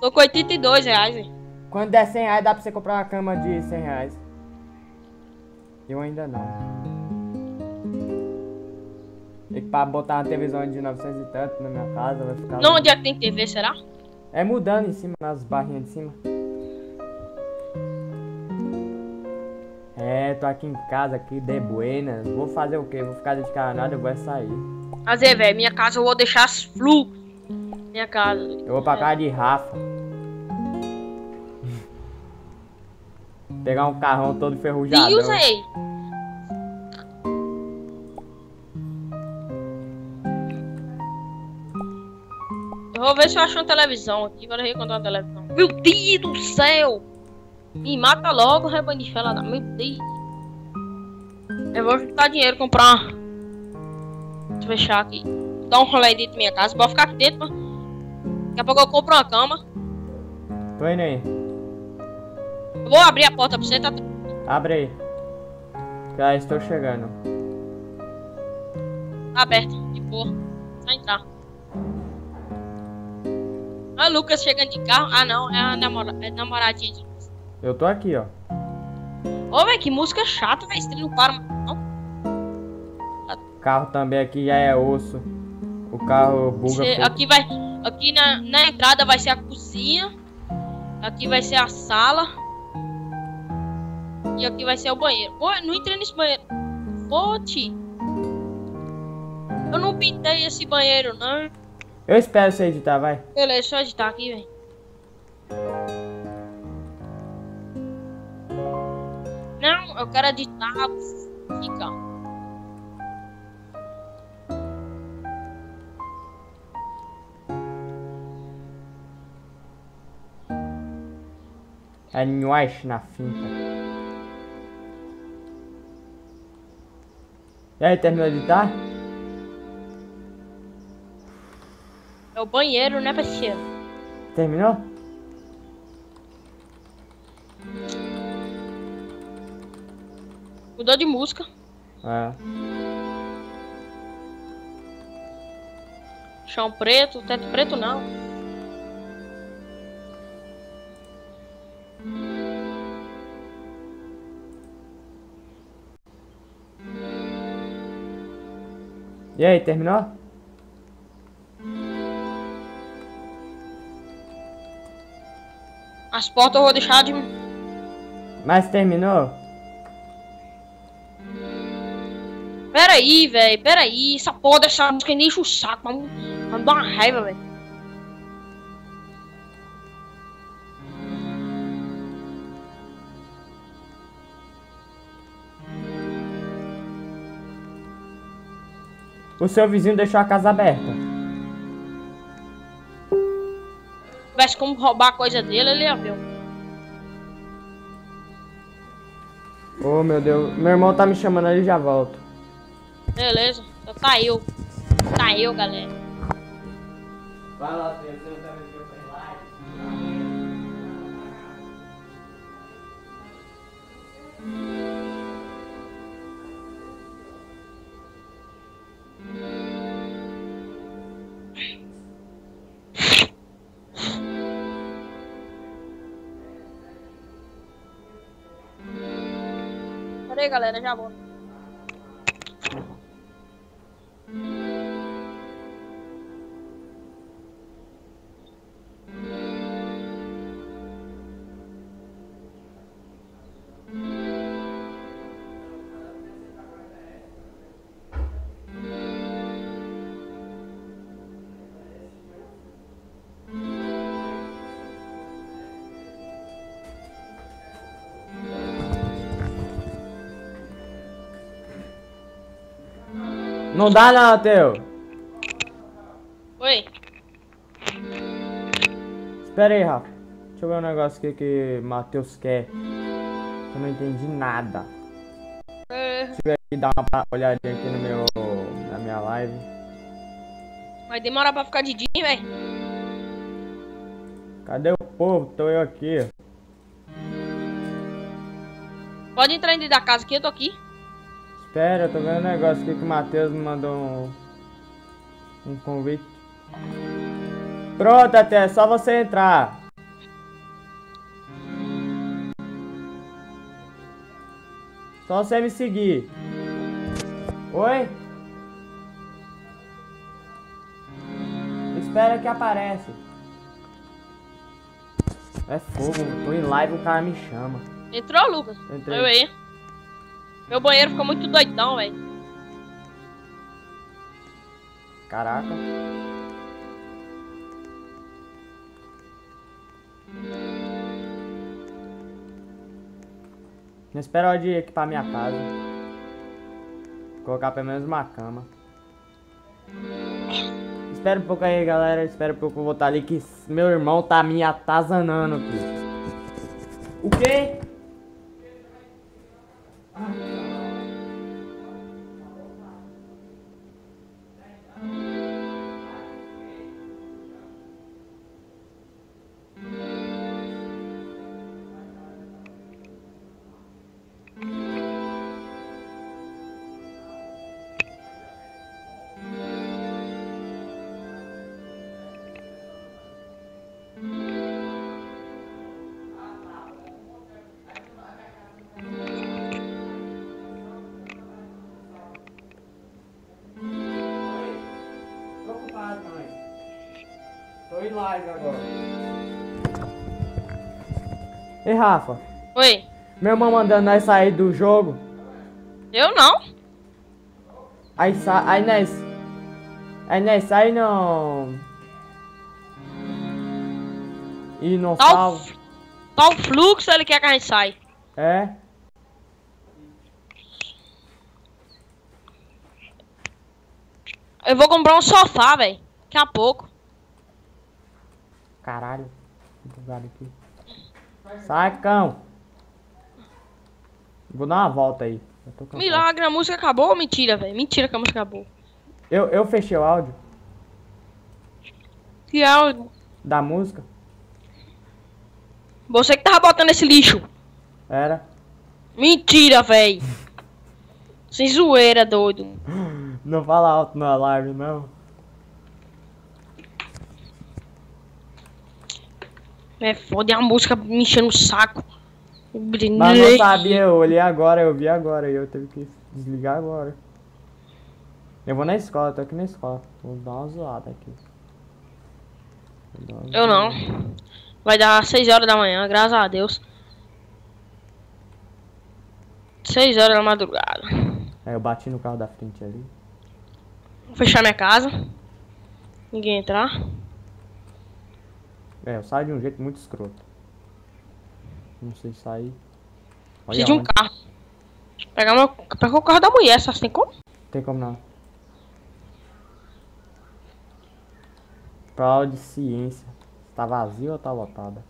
Tô com 82 reais. Quando der 100 reais, dá pra você comprar uma cama de 100 reais. Eu ainda não. Pra botar uma televisão de 900 e tanto na minha casa, vai ficar... Não, onde é que tem TV, será? É mudando em cima, nas barrinhas de cima. É, tô aqui em casa, aqui de buenas. Vou fazer o quê? Vou ficar de nada, eu vou é sair. Mas é, velho, minha casa eu vou deixar as flu. Minha casa. Eu vou pra casa de Rafa. Pegar um carrão todo enferrujado. Deus aí. Vou ver se eu acho uma televisão aqui para encontrar uma televisão. Meu Deus do céu! Me mata logo, rebanho de fela. Meu Deus! Eu vou juntar dinheiro comprar. Deixa eu fechar aqui. Dar um rolê dentro da minha casa. Pode ficar aqui dentro, mano. Daqui a pouco eu compro uma cama. Tô indo aí. Eu vou abrir a porta pra você, tá? Abre aí. Já estou chegando. Tá aberta, de boa. Só entrar. Ah, Lucas chegando de carro. Ah, não, é a namora... é namoradinha de. Eu tô aqui, ó. Ô, velho, que música chata, velho. Esse não para, não. Carro também aqui já é osso. O carro buga. Cê- aqui vai. Aqui na, na entrada vai ser a cozinha. Aqui vai ser a sala. E aqui vai ser o banheiro. Pô, eu não entrei nesse banheiro. Pote. Eu não pintei esse banheiro, não. Eu espero você editar, vai. Beleza, só editar aqui, velho. Não, eu quero editar. Fica. É nhoás na finta. E aí, terminou de editar? É o banheiro, né, parceiro? Terminou? Mudou de música. É. Chão preto, teto preto não. E aí, terminou? As portas eu vou deixar de. Mas terminou? Pera aí, velho, pera aí. Essa porra dessa música nem enche o saco. Vamos, vamos dar uma raiva, velho. O seu vizinho deixou a casa aberta. Tivesse como roubar a coisa dele, ele ia ver. Oh, meu Deus. Meu irmão tá me chamando ali, já volto. Beleza, então tá eu. Tá eu, galera. Vai lá, você galera, já volto. Não dá não, Teu. Oi. Espera aí, Rafa. Deixa eu ver um negócio aqui que Matheus quer. Eu não entendi nada. É, Deixa eu aqui dar uma olhadinha aqui no meu, na minha live. vai demorar pra ficar de dia, velho. Cadê o povo? Tô eu aqui. Pode entrar dentro da casa aqui, eu tô aqui. Espera, eu tô vendo um negócio aqui que o Matheus me mandou um, um convite. Pronto, até é só você entrar. Só você me seguir. Oi? Espera que aparece. É fogo, tô em live o cara me chama. Entrou, Lucas? Entrei. Eu aí. Meu banheiro ficou muito doidão, velho. Caraca. Não espera a hora de equipar minha casa. Colocar pelo menos uma cama. Espera um pouco aí, galera. Espera um pouco eu vou estar ali que meu irmão tá me atazanando aqui. Live agora. Ei, Rafa. Oi. Meu irmão mandando nós sair do jogo. Eu não. Aí sai. Aí nós. Aí nós sai não. E não Tá o, salva. tá o fluxo, ele quer que a gente saia. É? Eu vou comprar um sofá, velho. Daqui a pouco. Caralho. Bugado aqui. Sai, cão. Vou dar uma volta aí. Milagre, a música acabou ou mentira, velho? Mentira que a música acabou. Eu, eu fechei o áudio Que áudio. da música. Você que tava botando esse lixo. Era. Mentira, velho. Sem zoeira, doido. Não fala alto na live, não. É foda, é a música me enchendo o saco. Mas não sabia, eu olhei agora, eu vi agora e eu teve que desligar agora. Eu vou na escola, tô aqui na escola. Vou dar uma zoada aqui. Uma Eu não. Vai dar 6 horas da manhã, graças a Deus. 6 horas da madrugada. Aí eu bati no carro da frente ali. Vou fechar minha casa. Ninguém entrar. É, eu saio de um jeito muito escroto. Não sei sair. Preciso de um onde. carro. Pegar, pegar o carro da mulher, só tem como? Tem como não. Aula de ciência. Tá vazio ou tá lotada?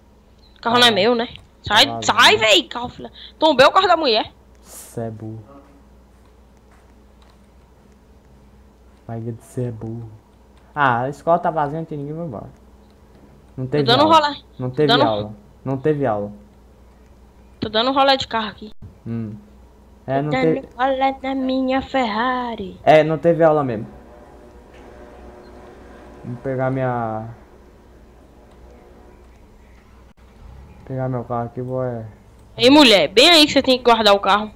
O carro não é meu, né? Sai, Tá sai, véi, carro, filha. Tombei o carro da mulher. Cê é burro. Vai de ser burro. Ah, a escola tá vazia, não tem ninguém vai embora. Não Tô teve dando um aula. rolê. Não teve dando- aula. Não teve aula. Tô dando rolê de carro aqui. Hum. É, não dando teve. rolê na minha Ferrari. É, não teve aula mesmo. Vou pegar minha. Pegar meu carro aqui, vou é. Ei, mulher, bem aí que você tem que guardar o carro.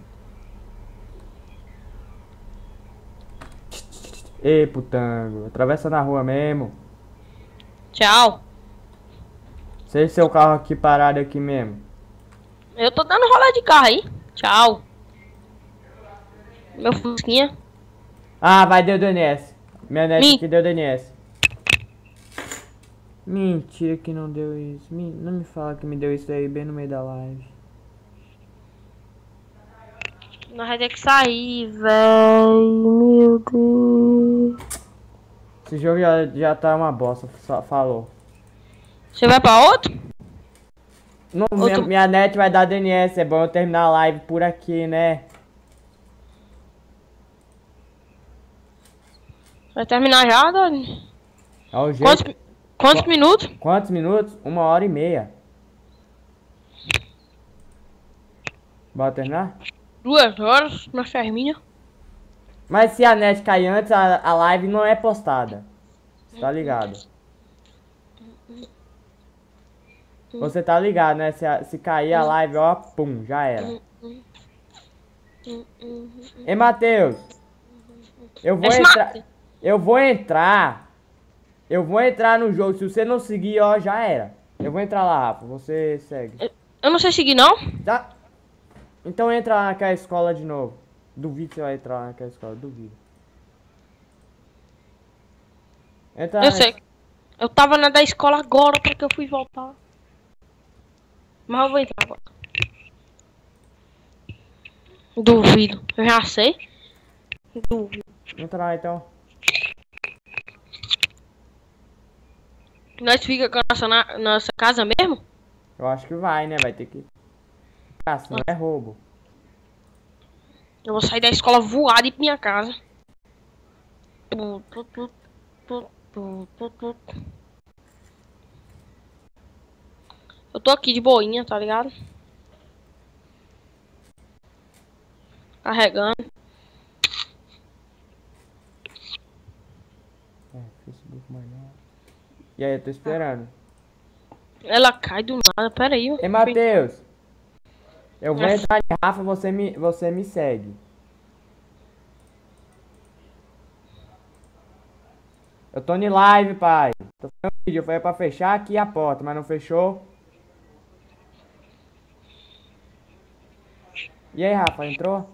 Ei, putango, atravessa na rua mesmo. Tchau. Seja seu carro aqui parado aqui mesmo. Eu tô dando rolê de carro aí. Tchau. Meu fusquinha. Ah, vai, deu DNS. Minha net Min- aqui deu DNS. Mentira que não deu isso. Me- Não me fala que me deu isso aí bem no meio da live. Nós vai ter que sair, velho. Meu Deus. Esse jogo já, já tá uma bosta, falou. Você vai pra outro? Não, minha, Outro- minha net vai dar DNS, é bom eu terminar a live por aqui, né? Vai terminar já, doido? É o jeito. Quantos, quantos minutos? Quantos minutos? Uma hora e meia. Bora terminar? Duas horas, nós termina. Mas se a net cair antes, a, a live não é postada. Tá ligado? Você tá ligado, né? Se, se cair a live, ó, pum, já era. Ei, Matheus. Eu vou entrar. Eu vou entrar. Eu vou entrar no jogo. Se você não seguir, ó, já era. Eu vou entrar lá, Rafa. Você segue. Eu não sei seguir, não. Tá? Então entra lá naquela escola de novo. Duvido que você vai entrar lá naquela escola, duvido. Entra Eu na- sei. Eu tava na da escola agora, porque eu fui voltar. Mas eu vou entrar agora. Duvido. Eu já sei. Duvido. Entra lá então. Nós fica com a nossa, na- nossa casa mesmo? Eu acho que vai, né? Vai ter que. Ah, senão é roubo. Eu vou sair da escola voada e ir pra minha casa. Tu, tu, tu, tu, tu, tu, tu. Eu tô aqui de boinha, tá ligado? Carregando. É, Facebook. E aí, eu tô esperando. Ela cai do nada, pera aí. Ei, Matheus. Eu vou Nossa. entrar em Rafa, você me, você me segue. Eu tô em live, pai. Tô fazendo vídeo. Eu falei pra fechar aqui a porta, mas não fechou. E aí, Rafa, entrou?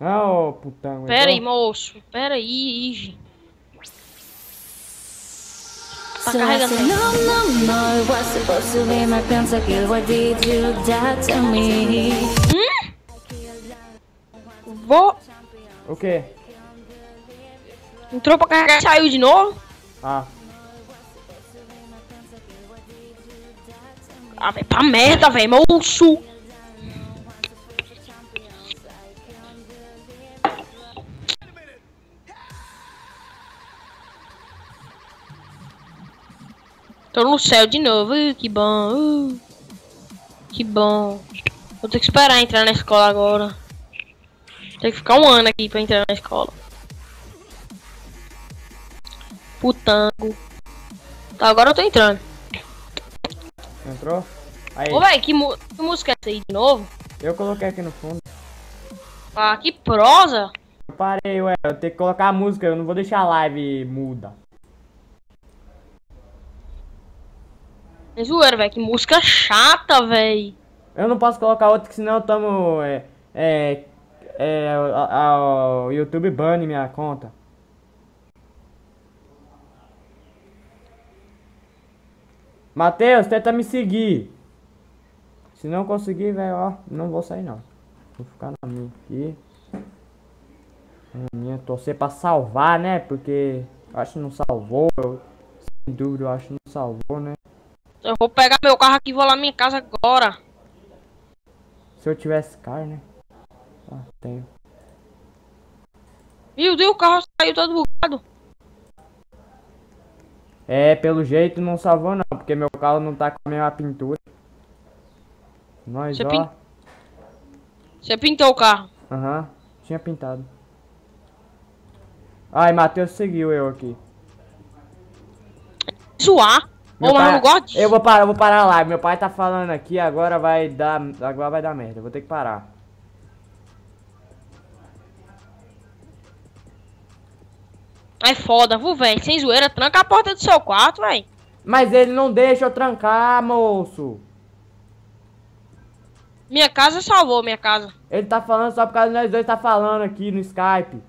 Não, ô putão. Pera aí, moço. Pera aí, Ige. Tá So I carregando. said, no, no, no, it was supposed to be my pentakill. Why did you die to me? Vou. O quê? Entrou pra carregar e saiu de novo. Ah, Ah, vai pra merda, velho, moço. Tô no céu de novo, uh, que bom, uh, que bom. Vou ter que esperar entrar na escola agora. Tem que ficar um ano aqui pra entrar na escola. Putango. Tá, agora eu tô entrando. entrou? Aí, Ô, velho, que, que música é essa aí de novo? eu coloquei aqui no fundo. Ah, que prosa. Eu parei, ué. Eu tenho que colocar a música. Eu não vou deixar a live muda. É zoeira, velho. Que música chata, velho. Eu não posso colocar outra, que senão eu tomo. É. É. é a- a- o YouTube bane minha conta. Matheus, tenta me seguir. Se não conseguir, velho, ó, não vou sair não. Vou ficar na minha aqui. Na minha, torcer pra salvar, né? Porque acho que não salvou. Eu, sem dúvida, eu acho que não salvou, né? Eu vou pegar meu carro aqui e vou lá na minha casa agora. Se eu tivesse carro, né? Ah, tenho. Meu Deus, o carro saiu todo bugado. É, pelo jeito não salvou não, porque meu carro não tá com a mesma pintura. Nós, Você ó. pin- Você pintou o carro. Aham, tinha pintado. Ai, Matheus seguiu eu aqui. Zoar. Ô, mas eu não gosto disso. Eu vou parar, eu vou parar live. Meu pai tá falando aqui, agora vai dar. Agora vai dar merda. Eu vou ter que parar. É foda, viu, velho? Sem zoeira, tranca a porta do seu quarto, velho. Mas ele não deixa eu trancar, moço. Minha casa salvou, minha casa. Ele tá falando só por causa de nós dois tá falando aqui no Skype.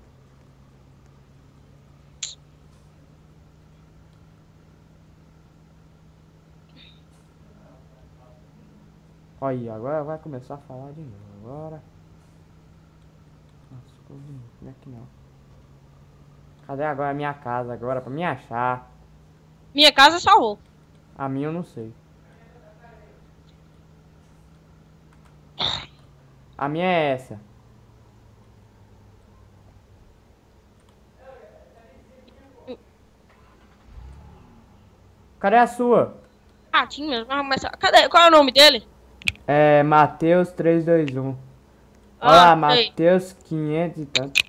Olha, agora vai começar a falar de novo. Agora. Nossa. Não é que não. Cadê agora a minha casa agora pra me achar? Minha casa salvou. A minha eu não sei. A minha é essa. Cadê a sua? Ah, tinha, começar. Cadê? Qual é o nome dele? É Matheus 321. Olha Ah, lá, sei. Matheus 500 e tanto.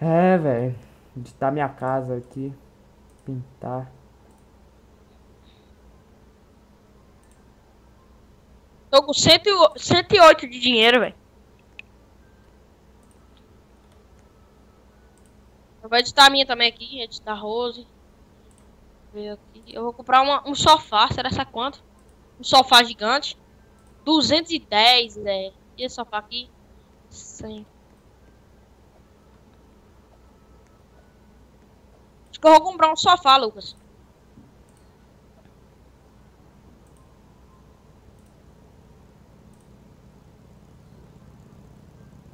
É, velho. Onde tá minha casa aqui? Pintar. Tô com 100 e o- 108 de dinheiro, velho. Eu vou editar a minha também aqui, editar Rose. Eu vou comprar uma- um sofá, será essa quanto? Um sofá gigante. 210, né? E esse sofá aqui? 100. Acho que eu vou comprar um sofá, Lucas.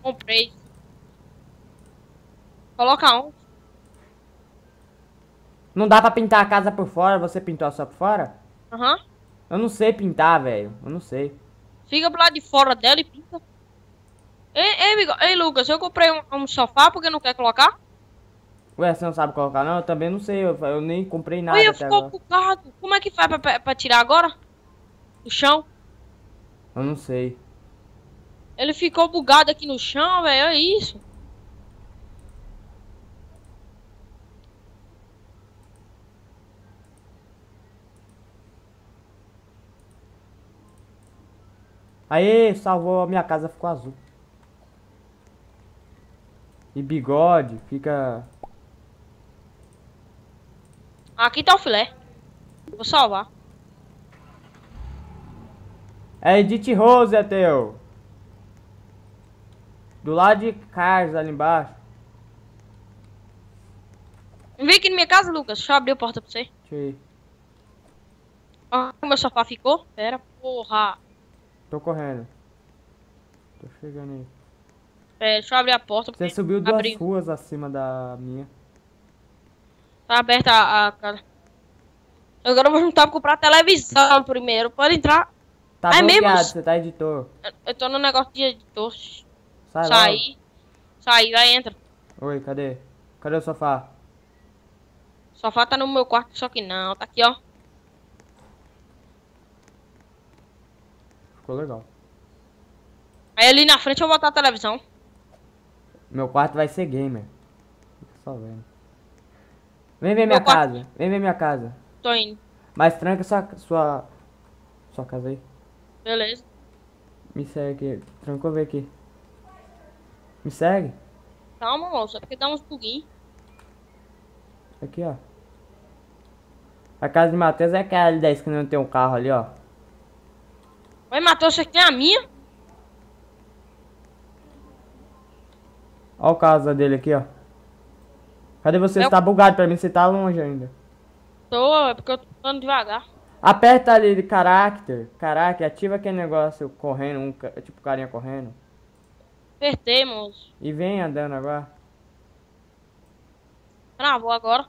Comprei. Coloca um. Não dá pra pintar a casa por fora, você pintou só por fora? Aham. Eu não sei pintar, velho. Eu não sei. Fica pro lado de fora dela e pinta. Ei, ei, ei Lucas, eu comprei um, um sofá porque não quer colocar? Ué, você não sabe colocar não? Eu também não sei. Eu, eu nem comprei nada até ficou bugado. Como é que faz pra, pra, pra tirar agora? Do chão? Eu não sei. Ele ficou bugado aqui no chão, velho. É isso. Aê, salvou a minha casa, ficou azul. E bigode, fica. Aqui tá o filé. Vou salvar. É Edith Rose, é teu. Do lado de Cars, ali embaixo. Vem aqui na minha casa, Lucas. Deixa eu abrir a porta pra você. Deixa eu ir. Como meu sofá ficou. Pera, porra. Tô correndo. Tô chegando aí. Pera, deixa eu abrir a porta. Você subiu duas abri. ruas acima da minha. Tá aberta a, a cara. Agora eu vou juntar pra comprar televisão primeiro. Pode entrar. Tá É bloqueado, mesmo? você tá editor. Eu- tô no negócio de editor. Sai logo. Sair. Sair, vai, entra. Oi, cadê? Cadê o sofá? O sofá tá no meu quarto, só que não. Tá aqui, ó. Ficou legal. Aí ali na frente eu vou botar a televisão. Meu quarto vai ser gamer. Fica só vendo. Vem ver Meu minha quarto- casa. Vem ver minha casa. Tô indo. Mas tranca sua, sua, sua casa aí. Beleza. Me segue aqui. Trancou, vem aqui. Me segue. Calma, moça. Porque dá uns buguinhos. Aqui, ó. A casa de Matheus é aquela ali da esquina onde tem um carro ali, ó. Oi, Matheus, você tem a minha? Ó o casa dele aqui, ó. Cadê você? Eu- Você tá bugado pra mim, você tá longe ainda. Tô, é porque eu tô andando devagar. Aperta ali de caráter. Caráter, ativa aquele negócio correndo, um, tipo carinha correndo. Apertei, moço. E vem andando agora. Travou agora.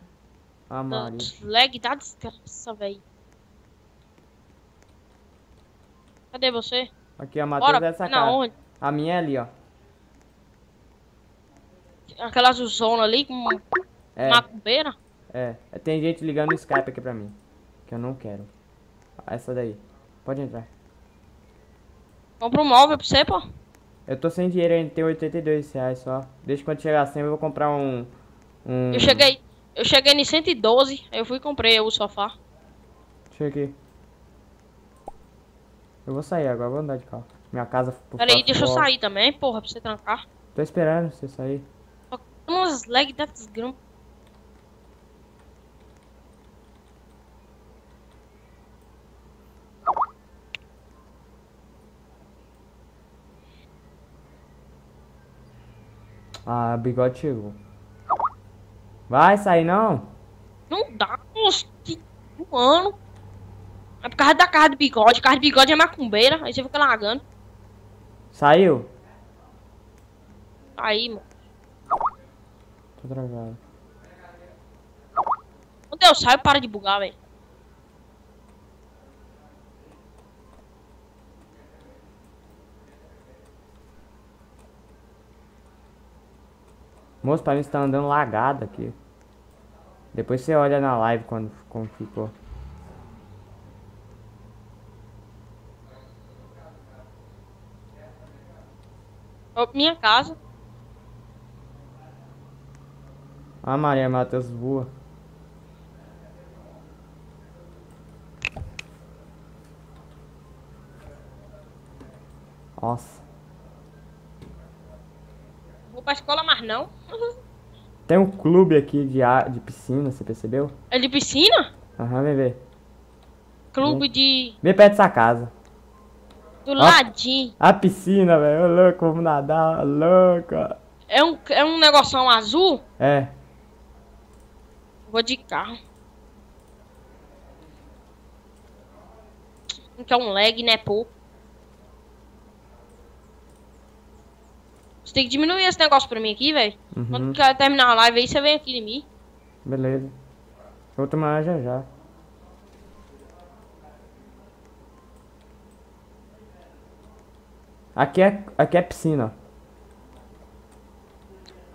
Ah, Maria. Lag da desgraça, velho. Cadê você? Aqui, a Matheus é essa na casa. onde? A minha é ali, ó. Aquela azulzona ali com uma É, macumbeira? é. Tem gente ligando o Skype aqui pra mim. Que eu não quero. Essa daí. Pode entrar. Compra um móvel pra você, pô. Eu tô sem dinheiro ainda, tem 82 reais só. Deixa quando chegar a 100 eu vou comprar um... um... Eu cheguei. Eu cheguei em 112, aí eu fui e comprei o sofá. Deixa eu vou sair agora, vou andar de carro. Minha casa... por Pera aí, fora- deixa eu sair também, porra, pra você trancar. Tô esperando você sair. Só umas lag da desgrama. Ah, bigode chegou. Vai sair não? Não dá, moço. que- Um ano. É por causa da casa de bigode. Casa de bigode é macumbeira, aí você fica largando. Saiu? Aí, mano. Tô travado. Quando eu saio, para de bugar, velho. Moço, pra mim você tá andando lagado aqui. Depois você olha na live quando como ficou. Minha casa. Ah, Maria Matheus voa. Nossa. Vou pra escola, mas não. Tem um clube aqui de, a- de piscina, você percebeu? É de piscina? Aham, vem ver. Clube de. Vem perto dessa casa. Do ladinho. A piscina, velho. Ô louco, vamos nadar, louco. É um, é um negoção azul? É. Vou de carro. Que é um lag, né, pô? Você tem que diminuir esse negócio pra mim aqui, velho. Uhum. Quando quer terminar a live aí, você vem aqui em mim. Beleza. Eu vou tomar já já. Aqui é, aqui é piscina.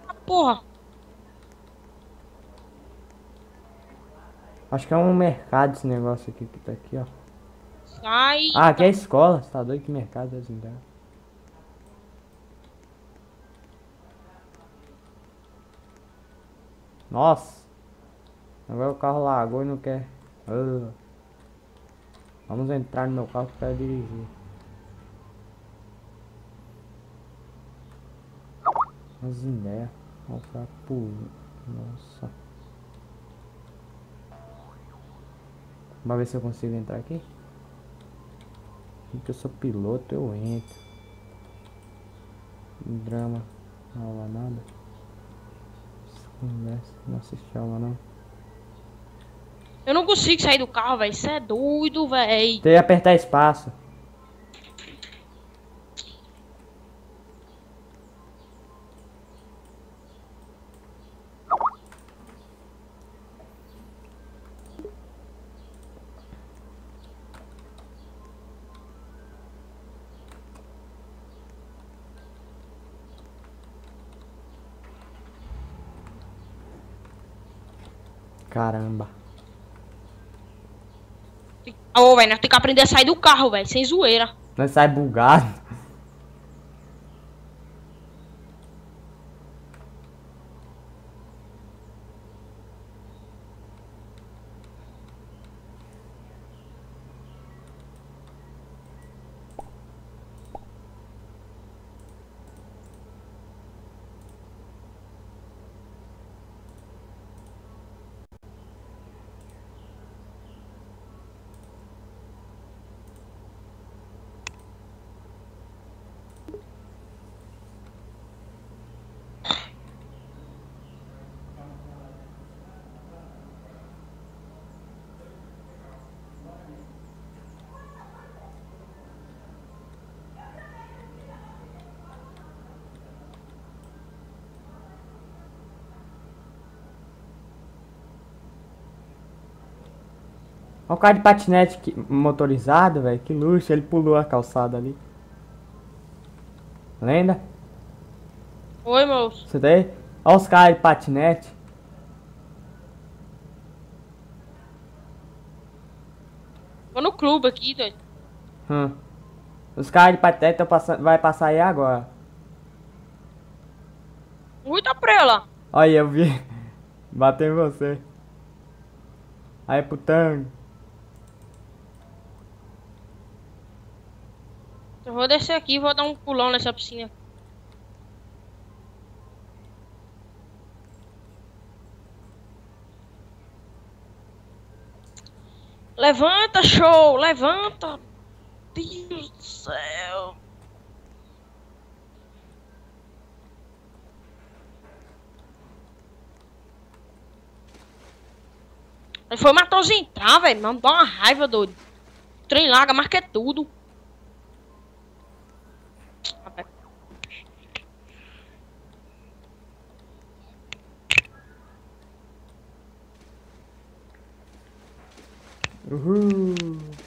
Ah, porra. Acho que é um mercado esse negócio aqui que tá aqui, ó. Sai. Ah, aqui é escola. Você tá doido? Que mercado é esse então? Nossa. Agora o carro lagou e não quer. Ah. Vamos entrar no meu carro para dirigir. As ideias. Olha o cara pulando. Nossa. Vamos ver se eu consigo entrar aqui. Que eu sou piloto, eu entro. Drama. Não lá nada. Conversa. Não assiste aula não. Eu não consigo sair do carro, velho. Você é doido, velho. Tem que apertar espaço. Caramba. Ô, velho, nós temos que aprender a sair do carro, velho. Sem zoeira. Nós sai bugado. Olha o cara de patinete que- motorizado, velho. Que luxo. Ele pulou a calçada ali. Lenda? Oi, moço. Você daí? Olha os caras de patinete. Vou no clube aqui, doido. Hum. Os caras de patinete tão passando, vai passar aí agora. Muita prela. Olha, eu vi. Bateu em você. Aí, putão. Eu vou descer aqui e vou dar um pulão nessa piscina. Levanta, show! Levanta! Deus do céu! Ele foi Matosinho entrar, velho. Mano, dá uma raiva, doido. Trem larga, marca é tudo. Uhul.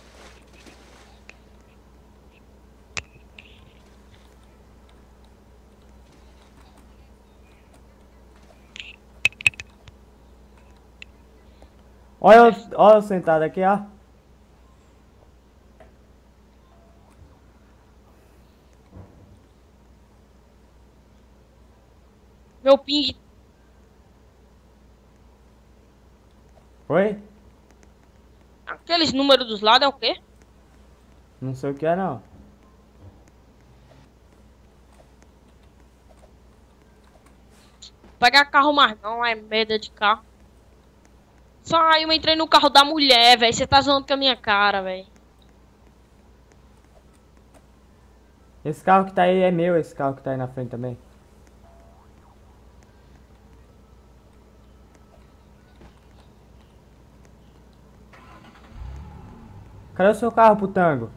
Olha, eu- olha eu sentado aqui, ó. Meu ping. Oi? aqueles números dos lados é o quê? Não sei o que é não. Pegar carro mais não, é merda de carro. Saiu eu entrei no carro da mulher, velho. Você tá zoando com a minha cara, velho. Esse carro que tá aí é meu, esse carro que tá aí na frente também. Cadê o seu carro, putango?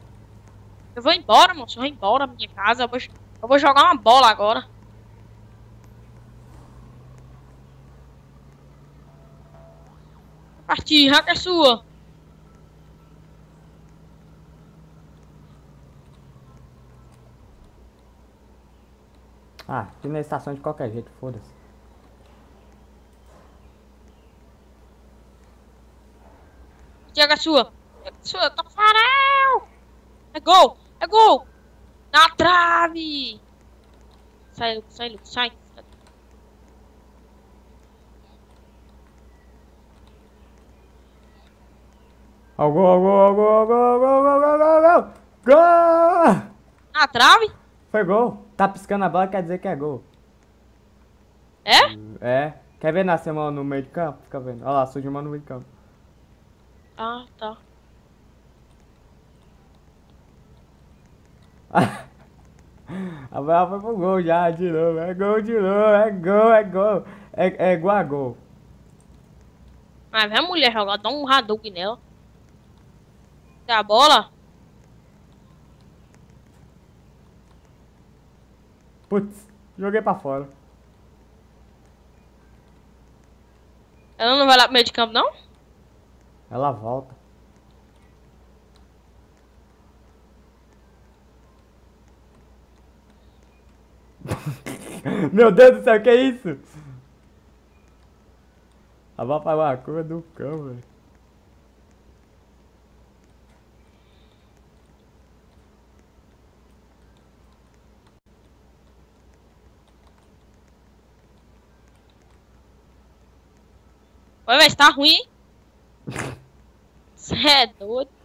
Eu vou embora, moço. Eu vou embora da minha casa. Eu vou, eu vou jogar uma bola agora. Partir, hack é sua. Ah, aqui na estação de qualquer jeito, foda-se. Chega a sua. Eu! É gol! É gol! Na trave! Sai, Luke, sai, Luke, sai! Ao gol, ao gol, ao gol, gol, gol, gol, gol, gol! Na trave? Foi gol. Tá piscando a bola, quer dizer que é gol. É? É. Quer ver nascer uma no meio de campo? Fica vendo. Olha lá, surgiu uma no meio de campo. Ah, tá. A bola foi pro gol já, de novo. É gol de novo, é gol, é gol. É, é igual a gol. Mas vem a mulher jogar, dá um Hadouken nela. Dá a bola? Putz, joguei pra fora. Ela não vai lá pro meio de campo, não? Ela volta. Meu Deus do céu, que é isso? A bola pagou a curva do cão, velho. Oi, mas tá ruim, hein? Cê é doido.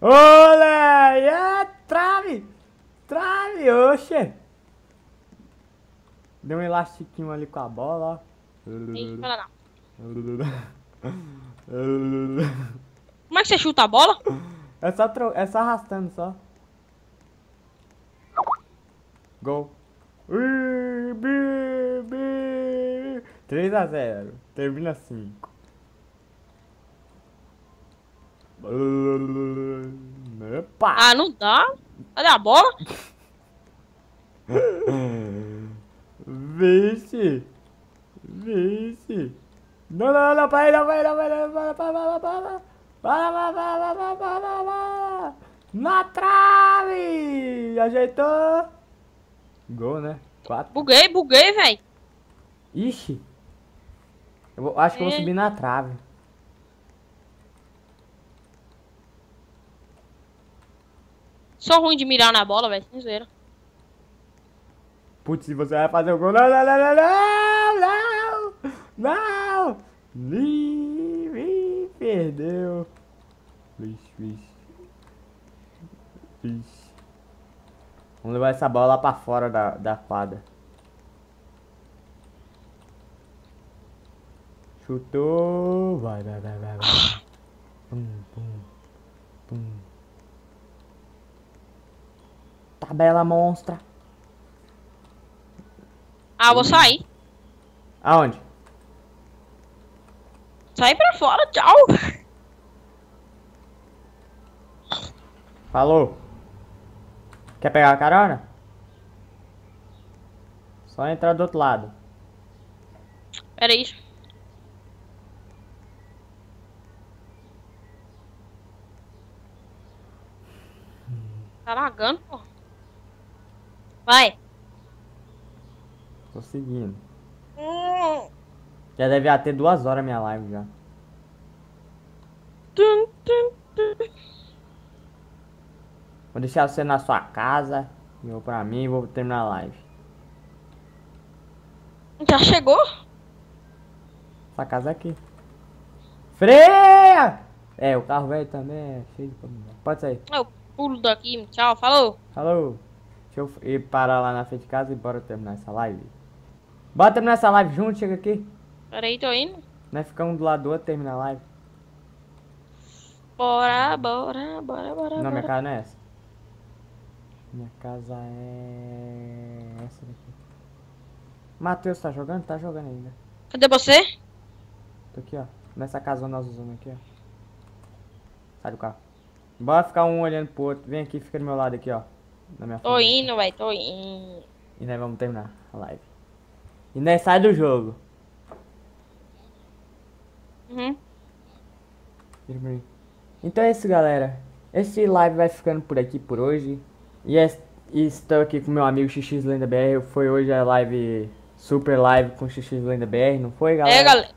Olé! É, trave! Trave, oxe! Deu um elastiquinho ali com a bola, ó. Como é que você chuta a bola? É só, é só arrastando, só. Gol. Ui, bi, bi. 3 a 0. Termina 5. Epa. Ah, não dá. Cadê a bola? Vixe. Vixe. Não, não, não, para aí, não, para aí, não, para aí, para, para, para, para. Para, para, para, para, para, para. Na trave! Ajeitou. Gol, né? Quatro. Buguei, buguei, velho. Ixi. Eu acho que eu vou subir na trave. Sou ruim de mirar na bola, velho. Sem. Putz, você vai fazer o gol. Não, não, não, não, não, não! Não! Livre, perdeu. Vixe, vixe. Vixe. Vamos levar essa bola lá pra fora da, da quadra. Chutou. Vai, vai, vai, vai, vai. Pum, pum, pum. Tabela monstra. Ah, vou sair. Aonde? Sair pra fora, tchau. Falou. Quer pegar a carona? Só entrar do outro lado. Pera aí. Tá lagando, pô. Vai. Tô seguindo. Já deve ter duas horas minha live já. Tum, tum, tum. Vou deixar você na sua casa. e Eu pra mim e vou terminar a live. Já chegou? Essa casa é aqui. Freia! É, o carro velho também é cheio de problema. Pode sair. Eu pulo daqui. Tchau, falou. Falou. Deixa eu ir parar lá na frente de casa e bora terminar essa live. Bora terminar essa live junto, chega aqui. Peraí, tô indo. Nós ficamos um do lado do outro, terminar a live. Bora, bora, bora, bora. Não, minha bora. casa não é essa. Minha casa é essa daqui. Matheus tá jogando? Tá jogando ainda. Cadê você? Tô aqui, ó. Nessa casa nós usamos aqui, ó. Sai do carro. Bora ficar um olhando pro outro. Vem aqui, fica do meu lado aqui, ó. Na minha Tô frente. indo, velho, tô indo. E nós vamos terminar a live. E nós sai do jogo. Uhum. Então é isso, galera. Esse live vai ficando por aqui por hoje. E, es- e estou aqui com meu amigo XX Lenda BR. Foi hoje a live, super live com XX Lenda BR, não foi, galera? É, galera.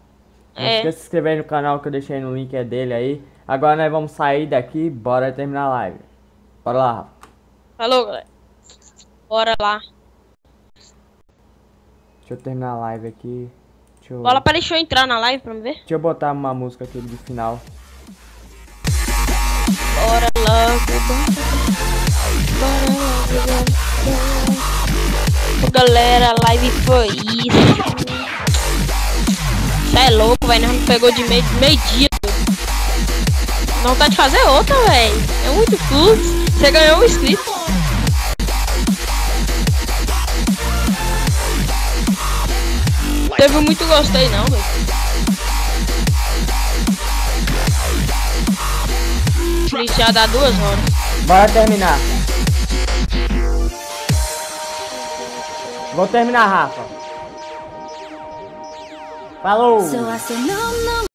Não É. esqueça de se inscrever no canal que eu deixei no link é dele aí. Agora nós vamos sair daqui, bora terminar a live. Bora lá, Rafa. Falou, galera. Bora lá. Deixa eu terminar a live aqui. Deixa eu, Bola, deixa eu entrar na live pra me ver. deixa eu botar uma música aqui de final. Bora logo, bora logo, Galera, a live foi isso. Cê é louco, velho. Não pegou de meio, meio dia. Não tá de fazer outra, velho. É muito fluxo. Você ganhou um inscrito. Teve muito gostei, não, velho. Iniciar dá duas horas. Bora terminar. Vou terminar, Rafa. Falou!